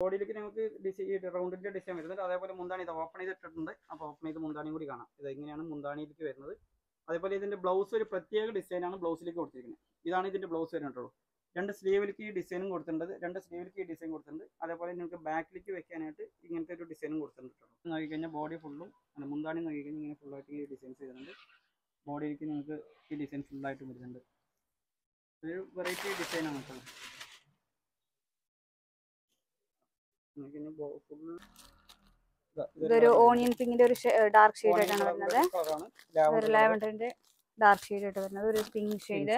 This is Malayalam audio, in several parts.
ബോഡിയിലേക്ക് നമുക്ക് ഡിസൈൻ റൗണ്ടിന്റെ ഡിസൈൻ വരുന്നുണ്ട്. അതേപോലെ മുന്താണി ഇത് ഓപ്പൺ ചെയ്തിട്ടുണ്ട്. അപ്പോൾ ഓപ്പൺ ചെയ്ത് മുന്താണിയും കൂടി കാണാം. ഇത് ഇങ്ങനെയാണ് മുന്താണിയിലേക്ക് വരുന്നത്. അതേപോലെ ഇതിന്റെ ബ്ലൗസ് ഒരു പ്രത്യേക ഡിസൈനാണ് ബ്ലൗസിലേക്ക് കൊടുത്തിരിക്കുന്നത്. ഇതാണ് ഇതിന്റെ ബ്ലൗസ് വരുന്നുള്ളൂ. രണ്ട് സ്ലീവിലേക്ക് ഈ ഡിസൈനും കൊടുത്തിട്ടുണ്ട്. രണ്ട് സ്ലീവിലേക്ക് ഈ ഡിസൈൻ കൊടുത്തിട്ടുണ്ട്. അതേപോലെ നിങ്ങൾക്ക് ബാക്കിലേക്ക് വെക്കാനായിട്ട് ഇങ്ങനത്തെ ഒരു ഡിസൈനും കൊടുത്തിട്ടുണ്ട്. നോക്കി നോക്കിക്കഴിഞ്ഞാൽ ബോഡി ഫുള്ളും അല്ല മുന്താണി നോക്കിക്കഴിഞ്ഞാൽ ഇങ്ങനെ ഫുള്ളായിട്ട് ഈ ഡിസൈൻസ് വരുന്നുണ്ട്. ബോഡിയിലേക്ക് നിങ്ങൾക്ക് ഈ ഡിസൈൻ ഫുള്ളായിട്ട് വരുന്നുണ്ട്. ഒരു വെറൈറ്റി ഡിസൈനാണ് കേട്ടോ ഫുൾ ഇതൊരു ഓണിയൻ പിങ്കിന്റെ ഒരു ഡാർക്ക് ഷെയ്ഡ് ആയിട്ടാണ് വരുന്നത്. ഒരു ലാവൻഡറിന്റെ ഡാർക്ക് ഷെയ്ഡ് ആയിട്ട് വരുന്നത്. ഒരു പിങ്ക് ഷെയ്ഡ്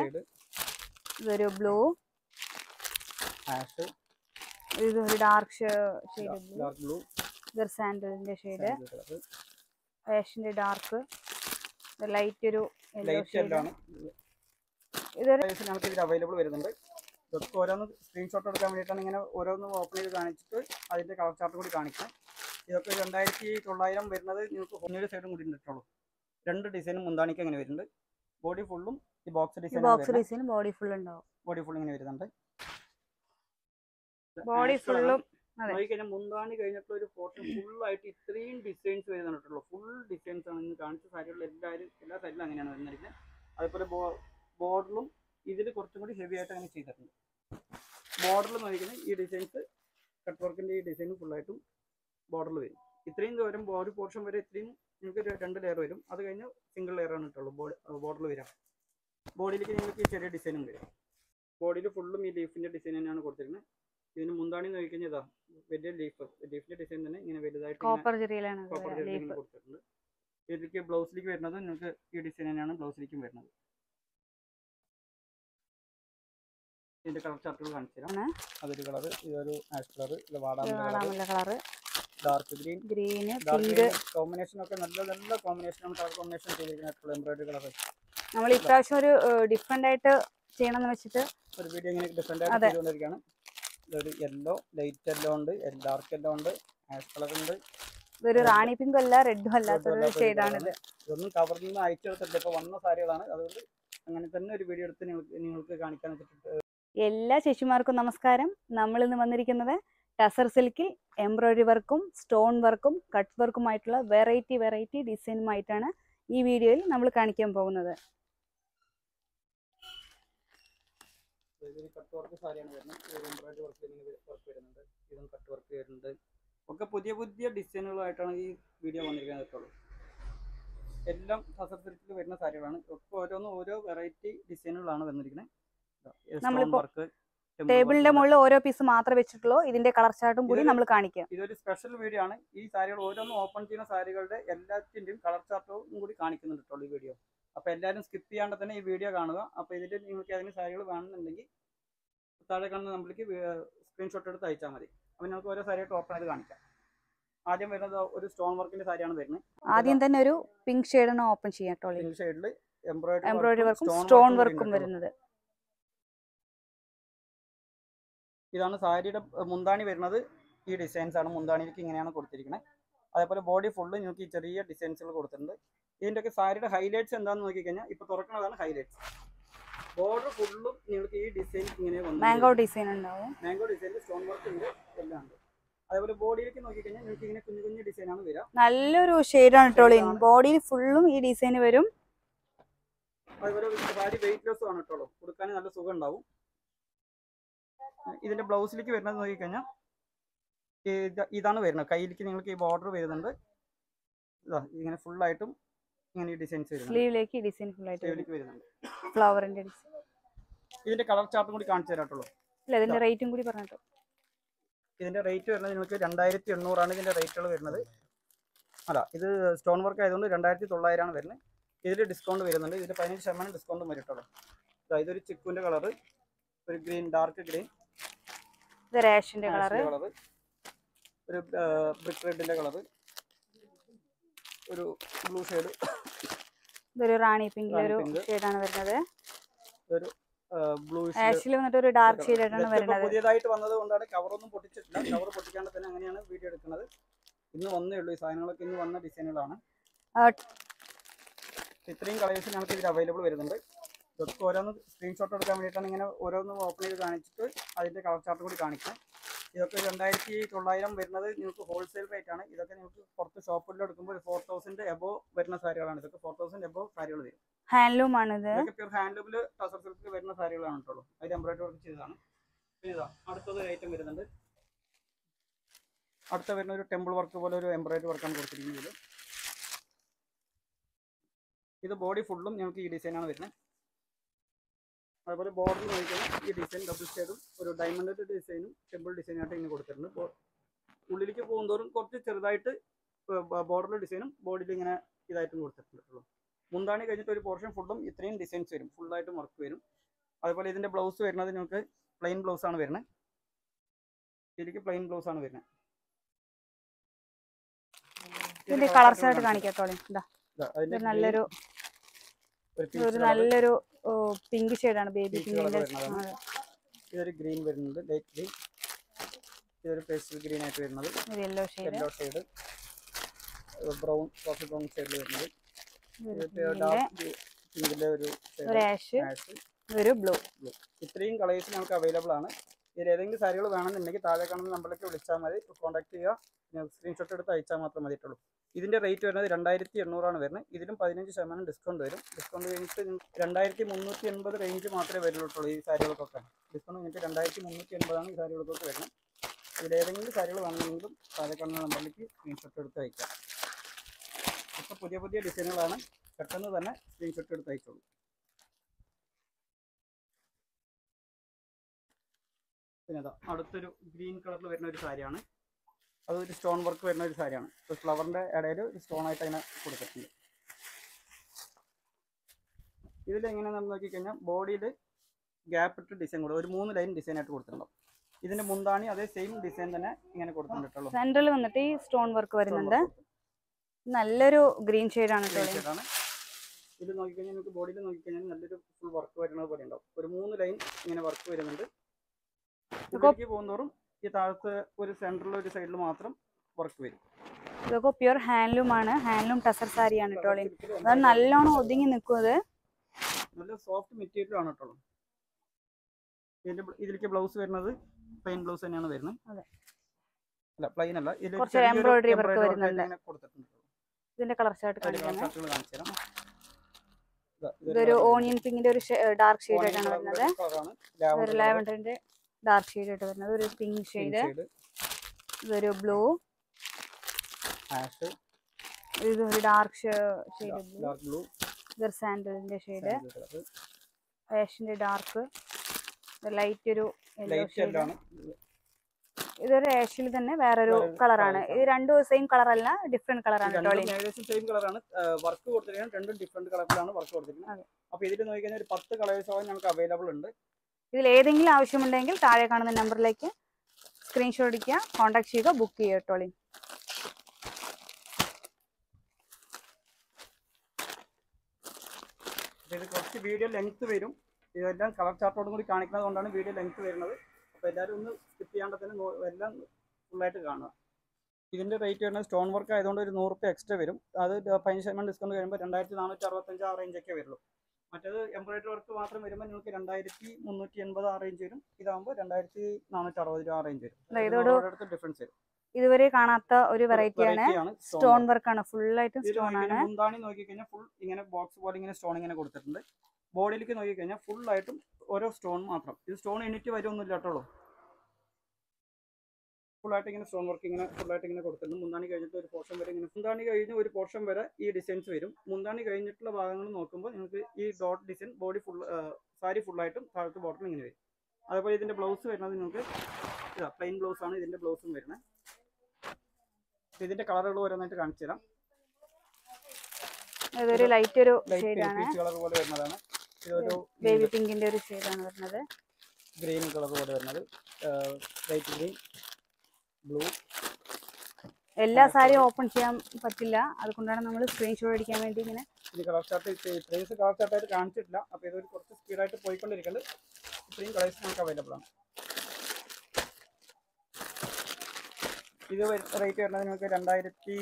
ഇതൊരു ബ്ലൂ ഇതൊരു ഡാർക്ക് ഷെയ്ഡ് ബ്ലൂ ഇതൊരു സാൻഡലിന്റെ ഷെയ്ഡ് ആഷിന്റെ ഡാർക്ക് ലൈറ്റ് ഒരു യെല്ലോ ഷെയ്ഡ് ഇതൊരു അവൈലബിൾ വരുന്നുണ്ട്. ഇതൊക്കെ ഓരോന്ന് സ്ക്രീൻഷോട്ട് എടുക്കാൻ വേണ്ടിയിട്ടാണ് ഇങ്ങനെ ഓരോന്ന് ഓപ്പൺ ചെയ്ത് കാണിച്ചിട്ട് അതിന്റെ കളർ ചാർട്ട് കൂടി കാണിക്കാം. ഇതൊക്കെ രണ്ടായിരത്തി തൊള്ളായിരം വരുന്നത് നിങ്ങൾക്ക് ഒന്നൊരു സൈഡും കൂടി ഇട്ടിട്ടുള്ളൂ. രണ്ട് ഡിസൈനും മുന്താണിക്ക് അങ്ങനെ വരുന്നുണ്ട്. ബോഡി ഫുള്ളും ഈ ബോക്സ് ഡിസൈൻ ബോക്സ് ഡിസൈനും ബോഡി ഫുൾ ഉണ്ടാവും. ബോഡി ഫുൾ ഇങ്ങനെ വരുന്നുണ്ട്. ബോഡി ഫുള്ളും. നോക്കിക്കഴിഞ്ഞാൽ മുന്താണി കഴിഞ്ഞിട്ടുള്ള ഒരു ഫോട്ടോ ഫുള്ളായിട്ട് ഇത്രയും ഡിസൈൻസ് വരുന്നുണ്ടല്ലോ ഫുൾ ഡിസൈൻസ് ആണ്. ഇന്ന് കാണിച്ച സാരികളിൽ എല്ലാവരും എല്ലാ സൈഡിലും അങ്ങനെയാണ് വരുന്നത് അതേപോലെ ബോർഡറിലും ഇതിൽ കുറച്ചും കൂടി ഹെവി ആയിട്ട് അങ്ങനെ ചെയ്തിട്ടുണ്ട്. ബോർഡറിൽ നോക്കിക്കഴിഞ്ഞാൽ ഈ ഡിസൈൻസ് കട്ട് വർക്കിന്റെ ഈ ഡിസൈൻ ഫുള്ളായിട്ടും ബോർഡറിൽ വരും. ഇത്രയും ദൂരം ഒരു പോർഷൻ വരെ ഇത്രയും നിങ്ങൾക്ക് രണ്ട് ലെയർ വരും. അത് കഴിഞ്ഞ് സിംഗിൾ ലെയർ ആണ് ഇട്ടുള്ളൂ ബോർഡറിൽ വരാം ബോഡിയിലേക്ക് നിങ്ങൾക്ക് ഈ ചെറിയ ഡിസൈനും വരും. ബോഡിയിൽ ഫുള്ളും ഈ ലീഫിന്റെ ഡിസൈൻ തന്നെയാണ് കൊടുത്തിരിക്കുന്നത്. ഇതിന് മുന്താണി നോക്കിക്കഴിഞ്ഞാൽ ഇതാ വലിയ ലീഫ് ലീഫിന്റെ ഡിസൈൻ തന്നെ ഇങ്ങനെ വലുതായിട്ട് കോപ്പർ ചെറിയിലാണ് കൊടുത്തിട്ടുണ്ട്. ഇതിലേക്ക് ബ്ലൗസിലേക്ക് വരുന്നത് നിങ്ങൾക്ക് ഈ ഡിസൈൻ തന്നെയാണ് ബ്ലൗസിലേക്കും വരുന്നത്. ഇതിന്റെ കളർ ചാർട്ടുകൾ കാണിച്ചു തരാം. അതൊരു കളർ ഇതൊരു ആഷ് കളർ ഇത് colour dark green green pink combination ഒക്കെ നല്ല നല്ല കോമ്പിനേഷൻ കളർ കോമ്പിനേഷൻ ചെയ്തിരിക്കുന്നത് എംബ്രോയിഡറി കളർ നമ്മൾ ഇപ്രാവശ്യം ഒരു ഡിഫറെന്റ് ആയിട്ട് ചെയ്യണമെന്ന് വെച്ചിട്ട് ഒരു വീഡിയോ ഇങ്ങനെ ഡിഫറെന്റ് ആയിട്ട്. ചെയ്തുകൊണ്ടിരിക്കുകയാണ്. ഇതൊരു യെല്ലോ ലൈറ്റ് യെല്ലോ ഉണ്ട് ഡാർക്ക് യെല്ലോ ഉണ്ട് ആഷ് കളർ ഉണ്ട്. ഇതൊരു റാണി പിങ്കും അല്ല റെഡും അല്ലാത്തൊരു ഷെയ്ഡാണിത് ഇതൊന്നും കവറിൽ നിന്ന് അയച്ചെടുത്തിട്ട് ഇപ്പൊ വന്ന സാരികളാണ്. അതുകൊണ്ട് അങ്ങനെ തന്നെ ഒരു വീഡിയോ എടുത്ത് നിങ്ങൾക്ക് നിങ്ങൾക്ക് കാണിക്കാൻ വെച്ചിട്ട് എല്ലാ ചേച്ചിമാർക്കും നമസ്കാരം. നമ്മൾ ഇന്ന് വന്നിരിക്കുന്നത് ടസർ സിൽക്കിൽ എംബ്രോയിഡറി വർക്കും സ്റ്റോൺ വർക്കും കട്ട് വർക്കുമായിട്ടുള്ള വെറൈറ്റി വെറൈറ്റി ഡിസൈനുമായിട്ടാണ് ഈ വീഡിയോയിൽ നമ്മൾ കാണിക്കാൻ പോകുന്നത്. ഒക്കെ പുതിയ പുതിയ ഡിസൈനുകളായിട്ടാണ് ഈ വീഡിയോ വന്നിരിക്കുന്നത് എല്ലാം ടസർ സിൽക്കിൽ വരുന്ന സാരികളാണ്. ഒക്കെ ഓരോന്നും ഓരോ വെറൈറ്റി ഡിസൈനുകളാണ് വന്നിരിക്കുന്നത്. നമ്മളിപ്പോ ടേബിളിന്റെ മുകളിൽ ഓരോ പീസ് മാത്രമേ വെച്ചിട്ടുള്ളൂ. ഇതിന്റെ കളർ ചാർട്ടും കൂടി നമ്മൾ കാണിക്കാം. ഇതൊരു സ്പെഷ്യൽ വീഡിയോ ആണ്. ഈ സാരികൾ ഓരോന്നും ഓപ്പൺ ചെയ്യുന്ന സാരികളുടെ എല്ലാത്തിന്റെയും കളർ ചാർട്ടും കൂടി കാണിക്കുന്നുണ്ട് ഈ വീഡിയോ അപ്പൊ എല്ലാരും സ്കിപ്പ് ചെയ്യാണ്ട് തന്നെ ഈ വീഡിയോ കാണുക. അപ്പൊ ഇതിന്റെ നിങ്ങൾക്ക് ഏതെങ്കിലും സാരികൾ വേണമെന്നുണ്ടെങ്കിൽ താഴെ കാണുന്ന നമ്മൾക്ക് സ്ക്രീൻഷോട്ട് എടുത്ത് അയച്ചാൽ മതി. അപ്പൊ നിങ്ങൾക്ക് ഓരോ സാരിയായിട്ട് ഓപ്പൺ ചെയ്ത് കാണിക്കാം. ആദ്യം വരുന്നത് ഒരു സ്റ്റോൺ വർക്കിന്റെ സാരിയാണ് വരുന്നത്. ആദ്യം തന്നെ ഒരു പിങ്ക് ഷെയ്ഡാണ് ഓപ്പൺ ചെയ്യാം കേട്ടോ പിങ്ക് ഷെയ്ഡിൽ എംബ്രോയിഡറി എംബ്രോയിഡറി വർക്കും സ്റ്റോൺ വർക്കും വരുന്നത്. ഇതാണ് സാരിയുടെ മുന്താണി വരുന്നത്. ഈ ഡിസൈൻസ് ആണ് മുന്താണിയിലേക്ക് ഇങ്ങനെയാണ് കൊടുത്തിരിക്കുന്നത് അതേപോലെ ബോഡി ഫുള്ള് നിങ്ങൾക്ക് ഈ ചെറിയ ഡിസൈൻസുകൾ കൊടുത്തിട്ടുണ്ട്. ഇതിന്റെയൊക്കെ സാരിയുടെ ഹൈലൈറ്റ്സ് എന്താണെന്ന് നോക്കിക്കഴിഞ്ഞാൽ ഇപ്പോൾ തുറക്കുന്നതാണ് ഹൈലൈറ്റ്സ് ബോർഡർ ഫുള്ളും നിങ്ങൾക്ക് ഈ ഡിസൈൻ ഇങ്ങനെ വന്നു മാംഗോ ഡിസൈൻ ഉണ്ടാവും. മാംഗോ ഡിസൈനിൽ സ്റ്റോൺ വർക്ക് ഉണ്ട് എല്ലാം ഉണ്ട്. അതേപോലെ ബോഡിയിലേക്ക് നോക്കിക്കഴിഞ്ഞാൽ നിങ്ങൾക്ക് ഇങ്ങനെ കുഞ്ഞു കുഞ്ഞു ഡിസൈനാണ് വരിക. നല്ലൊരു ഷെയ്ഡാണ് കേട്ടോ ബോഡിയിൽ ഫുള്ളും ഈ ഡിസൈൻ വരും. അതുപോലെ സാരി വെയിറ്റ് ലെസ് ആണ് കേട്ടോ കൊടുക്കാൻ നല്ല സുഖം ഉണ്ടാവും. ഇതിന്റെ ബ്ലൗസിലേക്ക് വരുന്നത് നോക്കിക്കഴിഞ്ഞാൽ ഇത് ഇതാണ് വരുന്നത്. കയ്യിലേക്ക് നിങ്ങൾക്ക് ഈ ബോർഡർ വരുന്നുണ്ട്. ഇതാ ഇങ്ങനെ ഫുള്ളായിട്ടും ആയിട്ടും ഇങ്ങനെ ഡിസൈൻസ് സ്ലീവിലേക്ക് ഡിസൈൻ ഫുൾ ആയിട്ട് വരും സ്ലീവിലേക്ക് വരുന്നുണ്ട്. ഫ്ലവറിന്റെ ഡിസൈൻ ഇതിന്റെ കളർ ചാർട്ടും കൂടി കാണിച്ചു തരാട്ടുള്ളൂ ഇല്ല ഇതിന്റെ റേറ്റും കൂടി പറഞ്ഞിട്ടോ. ഇതിന്റെ റേറ്റ് വരുന്നത് നിങ്ങൾക്ക് രണ്ടായിരത്തി എണ്ണൂറാണ് ഇതിന്റെ റേറ്റുകൾ വരുന്നത്. അല്ല ഇത് സ്റ്റോൺ വർക്ക് ആയതുകൊണ്ട് രണ്ടായിരത്തി തൊള്ളായിരമാണ് വരുന്നത്. ഇതിൽ ഡിസ്കൗണ്ട് വരുന്നുണ്ട്. ഇതിന്റെ പതിനഞ്ച് ശതമാനം ഡിസ്കൗണ്ടും വരും കേട്ടോ. ഇതാ ഇതൊരു ചിക്കുവിന്റെ കളർ ഒരു ഗ്രീൻ ഡാർക്ക് ഗ്രീൻ ഇത് റേഷന്റെ കളറ്. ഒരു ബ്രിക്ക് റെഡിന്റെ കളറ്. ഒരു ബ്ലൂ ഷെയ്ഡ്. ഇതൊരു റാണി പിങ്കിലെ ഒരു. ഷെയ്ഡാണ് വരുന്നത്. ഒരു ആഷിൽ വന്നിട്ട് ഒരു ഡാർക്ക് ഷെയ്ഡായിട്ടാണ് വരുന്നത്. പുതിയതായിട്ട് വന്നത് കൊണ്ടാണ് കവറൊന്നും പൊട്ടിച്ചിട്ടില്ല. കവർ പൊട്ടിക്കാണ്ട് തന്നെ അങ്ങനെയാണ് വീഡിയോ എടുക്കുന്നത്. ഇന്ന് വന്നേ ഉള്ളൂ. ഈ സാധനങ്ങളൊക്കെ ഇന്ന് വന്ന ഡിസൈനുകളാണ് ഇത്രയും കളേഴ്സ് ഞങ്ങൾക്ക് ഇതിൽ അവൈലബിൾ വരുന്നുണ്ട്. ഇതൊക്കെ ഓരോന്ന് സ്ക്രീൻഷോട്ട് എടുക്കാൻ വേണ്ടിയിട്ടാണ് ഇങ്ങനെ ഓരോന്ന് ഓപ്പൺ ചെയ്ത് കാണിച്ചിട്ട് അതിന്റെ കളർ ചാർട്ട് കൂടി കാണിക്കാം. ഇതൊക്കെ രണ്ടായിരത്തി തൊള്ളായിരം വരുന്നത് നിങ്ങൾക്ക് ഹോൾസെയിൽ റേറ്റ് ആണ്. ഇതൊക്കെ നിങ്ങൾക്ക് പുറത്ത് ഷോപ്പിൽ എടുക്കുമ്പോൾ ഒരു ഫോർ തൗസൻഡ് എബോ വരുന്ന സാരികളാണ് ഇതൊക്കെ ഫോർ തൗസൻഡ് എബോ സാരികൾ വരും. ഹാൻഡ്ലൂം ആണ് ഇതൊക്കെ പ്യൂർ ഹാൻഡ്ലൂമിൽ ടസർ സിൽക്കിൽ വരുന്ന സാരികളാണ് കേട്ടോ അതിൽ എംബ്രോയിഡറി വർക്ക് ചെയ്തതാണ്. പിന്നെ ഇതാ അടുത്തത് ഐറ്റം വരുന്നുണ്ട്. അടുത്ത വരുന്ന ഒരു ടെമ്പിൾ വർക്ക് പോലെ ഒരു എംബ്രോയിഡറി വർക്കാണ് കൊടുത്തിരിക്കുന്നത്. ഇത് ബോഡി ഫുള്ളും ഞങ്ങൾക്ക് ഈ ഡിസൈനാണ് വരുന്നത്. അതുപോലെ ബോർഡർ നോക്കിയാൽ ഈ ഡിസൈൻ ഡബിൾ ഷെയ്ഡും ഒരു ഡയമണ്ട് ഡിസൈനും ടെമ്പിൾ ഡിസൈനായിട്ട് ഇങ്ങനെ കൊടുത്തിട്ടുണ്ട്. ഉള്ളിലേക്ക് പോകുന്നതോറും കുറച്ച് ചെറുതായിട്ട് ബോർഡറിൽ ഡിസൈനും ബോഡിയിൽ ഇങ്ങനെ ഇതായിട്ടും കൊടുത്തിട്ടുള്ളൂ. മുന്താണി കഴിഞ്ഞിട്ട് ഒരു പോർഷൻ ഫുള്ളും ഇത്രയും ഡിസൈൻസ് വരും. ഫുള്ളായിട്ടും വർക്ക് വരും. അതുപോലെ ഇതിന്റെ ബ്ലൗസ് വരുന്നത് നിങ്ങൾക്ക് പ്ലെയിൻ ബ്ലൗസ് ആണ് വരുന്നത്. ഇതിലേക്ക് പ്ലെയിൻ ബ്ലൗസ് ആണ് വരുന്നത്. ഇതിന്റെ കളർ ആയിട്ട് കാണിക്കത്തോളി. നല്ലൊരു ഒരു നല്ലൊരു പിങ്ക് ഷെയ്ഡാണ് ബേബി പിങ്കിന്റെ ഇതൊരു ഗ്രീൻ വരുന്നത് ലൈറ്റ് ഗ്രീൻ ഇതൊരു പേസ്റ്റൽ ഗ്രീൻ ആയിട്ട് വരുന്നത്. ഒരു yellow shade yellow shade brown coffee brown ഷെയ്ഡിൽ വരുന്നത്. ഒരു ഡാർക്ക് പിങ്കിലെ ഒരു ഒരു ആഷ് ബ്ലൂ ഇത്രയും കളേഴ്സ് നമുക്ക് അവൈലബിൾ ആണ്. ഇതിൽ ഏതെങ്കിലും സാരികൾ വേണമെന്നുണ്ടെങ്കിൽ താഴെ കാണുന്ന നമ്പറിലേക്ക് വിളിച്ചാൽ മതി. കോൺടാക്ട് ചെയ്യുക. സ്ക്രീൻഷോട്ട് എടുത്ത് അയച്ചാൽ മാത്രം മതിയിട്ടുള്ളൂ. ഇതിന്റെ റേറ്റ് വരുന്നത് രണ്ടായിരത്തി എണ്ണൂറാണ് വരുന്നത്. ഇതിലും പതിനഞ്ച് ശതമാനം ഡിസ്കൗണ്ട് വരും. ഡിസ്കൗണ്ട് കഴിഞ്ഞിട്ട് രണ്ടായിരത്തി മുന്നൂറ്റി എൺപത് റേഞ്ച് മാത്രമേ വരുള്ളൂ ഈ സാരികൾക്കൊക്കെ. ഡിസ്കൗണ്ട് കഴിഞ്ഞിട്ട് രണ്ടായിരത്തി മുന്നൂറ്റി എൺപതാണ് ഈ സാരികൾക്കൊക്കെ വരുന്നത്. ഇതിൽ ഏതെങ്കിലും സാരികൾ വേണമെങ്കിലും താഴെ കാണുന്ന നമ്പറിലേക്ക് സ്ക്രീൻഷോട്ട് എടുത്ത് അയക്കാം. ഇപ്പോൾ പുതിയ പുതിയ ഡിസൈനുകളാണ് പെട്ടെന്ന് തന്നെ സ്ക്രീൻഷോട്ട് എടുത്ത് അയച്ചോളൂ. പിന്നെ അതാ അടുത്തൊരു ഗ്രീൻ കളറിൽ വരുന്ന ഒരു സാരിയാണ്. അതൊരു സ്റ്റോൺ വർക്ക് വരുന്ന ഒരു സാരിയാണ്. ഒരു ഫ്ലവറിന്റെ ഇടയിൽ ഒരു സ്റ്റോൺ ആയിട്ട് അതിനെ കൊടുത്തിട്ടുണ്ട്. ഇതിൽ എങ്ങനെയാണെന്ന് നോക്കിക്കഴിഞ്ഞാൽ ബോഡിയിൽ ഗ്യാപ്പ് ഇട്ട് ഡിസൈൻ കൊടുക്കും ഒരു മൂന്ന് ലൈൻ ഡിസൈൻ ആയിട്ട് കൊടുത്തിട്ടുണ്ടാവും. ഇതിന്റെ മുന്താണി അതേ സെയിം ഡിസൈൻ തന്നെ ഇങ്ങനെ കൊടുത്തിട്ടുള്ളൂ സെൻട്രൽ വന്നിട്ട് ഈ സ്റ്റോൺ വർക്ക് വരുന്നുണ്ട്. നല്ലൊരു ഗ്രീൻ ഷെയ്ഡാണ് ആണ് ആണ്. ഇത് നോക്കിക്കഴിഞ്ഞാൽ നമുക്ക് ബോഡിയിൽ നോക്കിക്കഴിഞ്ഞാൽ നല്ലൊരു ഫുൾ വർക്ക് വരുന്നത് പോലെ ഉണ്ടാവും. ഒരു മൂന്ന് ലൈൻ ഇങ്ങനെ വർക്ക് വരുന്നുണ്ട്. പോകുന്നതോറും ഈ താഴത്തെ ഒരു സെന്ററിൽ ഒരു സൈഡിൽ മാത്രം വർക്ക് വരും. ഇതൊക്കെ പ്യുർ ഹാൻഡ്ലൂം ആണ്. ഹാൻഡ്ലൂം ടസർ സാരിയാണ് കേട്ടോ അത് നല്ലോണം ഒതുങ്ങി നിൽക്കുന്നത് നല്ല സോഫ്റ്റ് മെറ്റീരിയൽ ആണ് കേട്ടോ ഇതിന്റെ ഇതിലേക്ക് ബ്ലൗസ് വരുന്നത് പ്ലെയിൻ ബ്ലൗസ് തന്നെയാണ് വരുന്നത്. അല്ല പ്ലെയിൻ അല്ല. കുറച്ച് embroidery work വരുന്നുണ്ട്. ഇതിന്റെ കളർ ഇതാ, ഇതൊരു ഓണിയൻ പിങ്കിന്റെ ഒരു ഡാർക്ക് ഷെയ്ഡ് ആയിട്ടാണ് വരുന്നത്. ഒരു ലാവൻഡറിന്റെ ഡാർക്ക് ഷെയ്ഡ് ആയിട്ട് വരുന്നത്. ഒരു പിങ്ക് ഷെയ്ഡ് ഇതൊരു ബ്ലൂ ഇതൊരു ഡാർക്ക് ഷെയ്ഡ് ബ്ലൂ ഇതൊരു സാൻഡലിന്റെ ഷെയ്ഡ്. ആഷിന്റെ ഡാർക്ക് ലൈറ്റ് ഒരു യെല്ലോ ഷെയ്ഡ്. ഇതൊരു ആഷിൽ തന്നെ വേറൊരു കളറാണ് ഇത് രണ്ടും സെയിം കളർ അല്ല ഡിഫറെന്റ് കളറാണ് സെയിം കളറാണ് വർക്ക് കൊടുത്തിരിക്കുന്നത് രണ്ടും ഡിഫറെന്റ് കളറിലാണ് വർക്ക് കൊടുത്തിരിക്കുന്നത്. അതെ. അപ്പൊ ഇതിൽ നോക്കിക്കഴിഞ്ഞാൽ ഒരു പത്ത് കളേഴ്സോളം ഞങ്ങൾക്ക് അവൈലബിൾ ഉണ്ട്. ഇതിൽ ഏതെങ്കിലും ആവശ്യമുണ്ടെങ്കിൽ താഴെ കാണുന്ന നമ്പറിലേക്ക് സ്ക്രീൻഷോട്ട് അടിക്കുക കോൺടാക്ട് ചെയ്യുക ബുക്ക് ചെയ്യുക കേട്ടോളി കുറച്ച് വീഡിയോ ലെങ്ത് വരും. ഇതെല്ലാം കളർ ചാർട്ടോടും കൂടി കാണിക്കുന്നത് കൊണ്ടാണ് വീഡിയോ ലെങ്ത് വരുന്നത്. അപ്പോൾ എല്ലാവരും ഒന്ന് സ്കിപ്പ് ചെയ്യാണ്ട് തന്നെ എല്ലാം ഫുള്ളായിട്ട് കാണുക. ഇതിന്റെ റേറ്റ് വരുന്നത് സ്റ്റോൺ വർക്ക് ആയതുകൊണ്ട് ഒരു നൂറ് എക്സ്ട്രാ വരും. അത് പതിനഞ്ച് ശതമാനം ഡിസ്കൗണ്ട് കഴിയുമ്പോൾ രണ്ടായിരത്തി നാനൂറ്റി അറുപത്തഞ്ച് ആ റേഞ്ചൊക്കെ വരുള്ളൂ. മറ്റേത് എംബ്രോയിഡറി വർക്ക് മാത്രം വരുമ്പോൾ നിങ്ങൾക്ക് രണ്ടായിരത്തി മുന്നൂറ്റി എൺപത് ആ റേഞ്ച് വരും. ഇതാകുമ്പോൾ രണ്ടായിരത്തി നാനൂറ്റി അറുപത് രൂപ ആ റേഞ്ച് വരും. ഡിഫറൻസ് വരും. ഇതുവരെ കാണാത്ത ഒരു വെറൈറ്റിയാണ് ആണ് സ്റ്റോൺ. വർക്ക് ആണ്. ഫുൾ ആയിട്ട് സ്റ്റോൺ ആണ്. മുന്താണി നോക്കി കഴിഞ്ഞാൽ ഫുൾ ഇങ്ങനെ ബോക്സ് പോലെ ഇങ്ങനെ സ്റ്റോൺ ഇങ്ങനെ കൊടുത്തിട്ടുണ്ട്. ബോഡിയിലേക്ക് നോക്കി കഴിഞ്ഞാൽ ഫുൾ ആയിട്ടും ഓരോ സ്റ്റോൺ മാത്രം. ഇത് സ്റ്റോൺ എണ്ണിറ്റ് വരുമൊന്നുമില്ല ആയിട്ട് ഇങ്ങനെ സ്റ്റോൺ വർക്ക് ഇങ്ങനെ ഫുൾ ആയിട്ട് ഇങ്ങനെ കൊടുത്തിട്ടുണ്ട് മുന്താണി കഴിഞ്ഞിട്ട് ഒരു പോർഷൻ വരെ ഇങ്ങനെ മുന്താണി കഴിഞ്ഞ് ഒരു പോർഷൻ വരെ ഈ ഡിസൈൻസ് വരും. മുന്താണി കഴിഞ്ഞിട്ടുള്ള ഭാഗങ്ങൾ നോക്കുമ്പോൾ നിങ്ങൾക്ക് ഈ dot design body full sari ഫുള്ളായിട്ടും താഴത്ത് ബോട്ടം ഇങ്ങനെ വരും. അതേപോലെ ഇതിന്റെ ബ്ലൗസ് വരുന്നത് നിങ്ങൾക്ക് ഇതാ പ്ലെയിൻ ബ്ലൗസ് ആണ് ഇതിന്റെ ബ്ലൗസും വരുന്നത്. ഇതിന്റെ കളറുകൾ ഓരോന്നായിട്ട് കാണിച്ചു തരാം. ഇതൊരു ലൈറ്റ് ഒരു കളർ പോലെ വരുന്നതാണ്. ഇതൊരു ബേബി പിങ്കിന്റെ ഒരു വരുന്നത്. ഗ്രീൻ കളർ പോലെ വരുന്നത്. ലൈറ്റ് ഗ്രീൻ ബ്ലൂ എല്ലാ സാരിയും ഓപ്പൺ ചെയ്യാൻ പറ്റില്ല. അതുകൊണ്ടാണ് നമ്മൾ സ്ക്രീൻഷോട്ട് അടിക്കാൻ വേണ്ടി ഇങ്ങനെ ഇത് കളർ ചാർട്ട് ഇത്രയും കളർ ചാർട്ടായിട്ട് കാണിച്ചിട്ടില്ല. അപ്പോൾ ഇതൊരു കുറച്ച് സ്പീഡായിട്ട് പോയിക്കൊണ്ടിരിക്കുന്നത് ഇത്രയും കളേഴ്സ് നമുക്ക് അവൈലബിൾ ആണ്. ഇത് റേറ്റ് വരുന്നത് നിങ്ങൾക്ക് രണ്ടായിരത്തി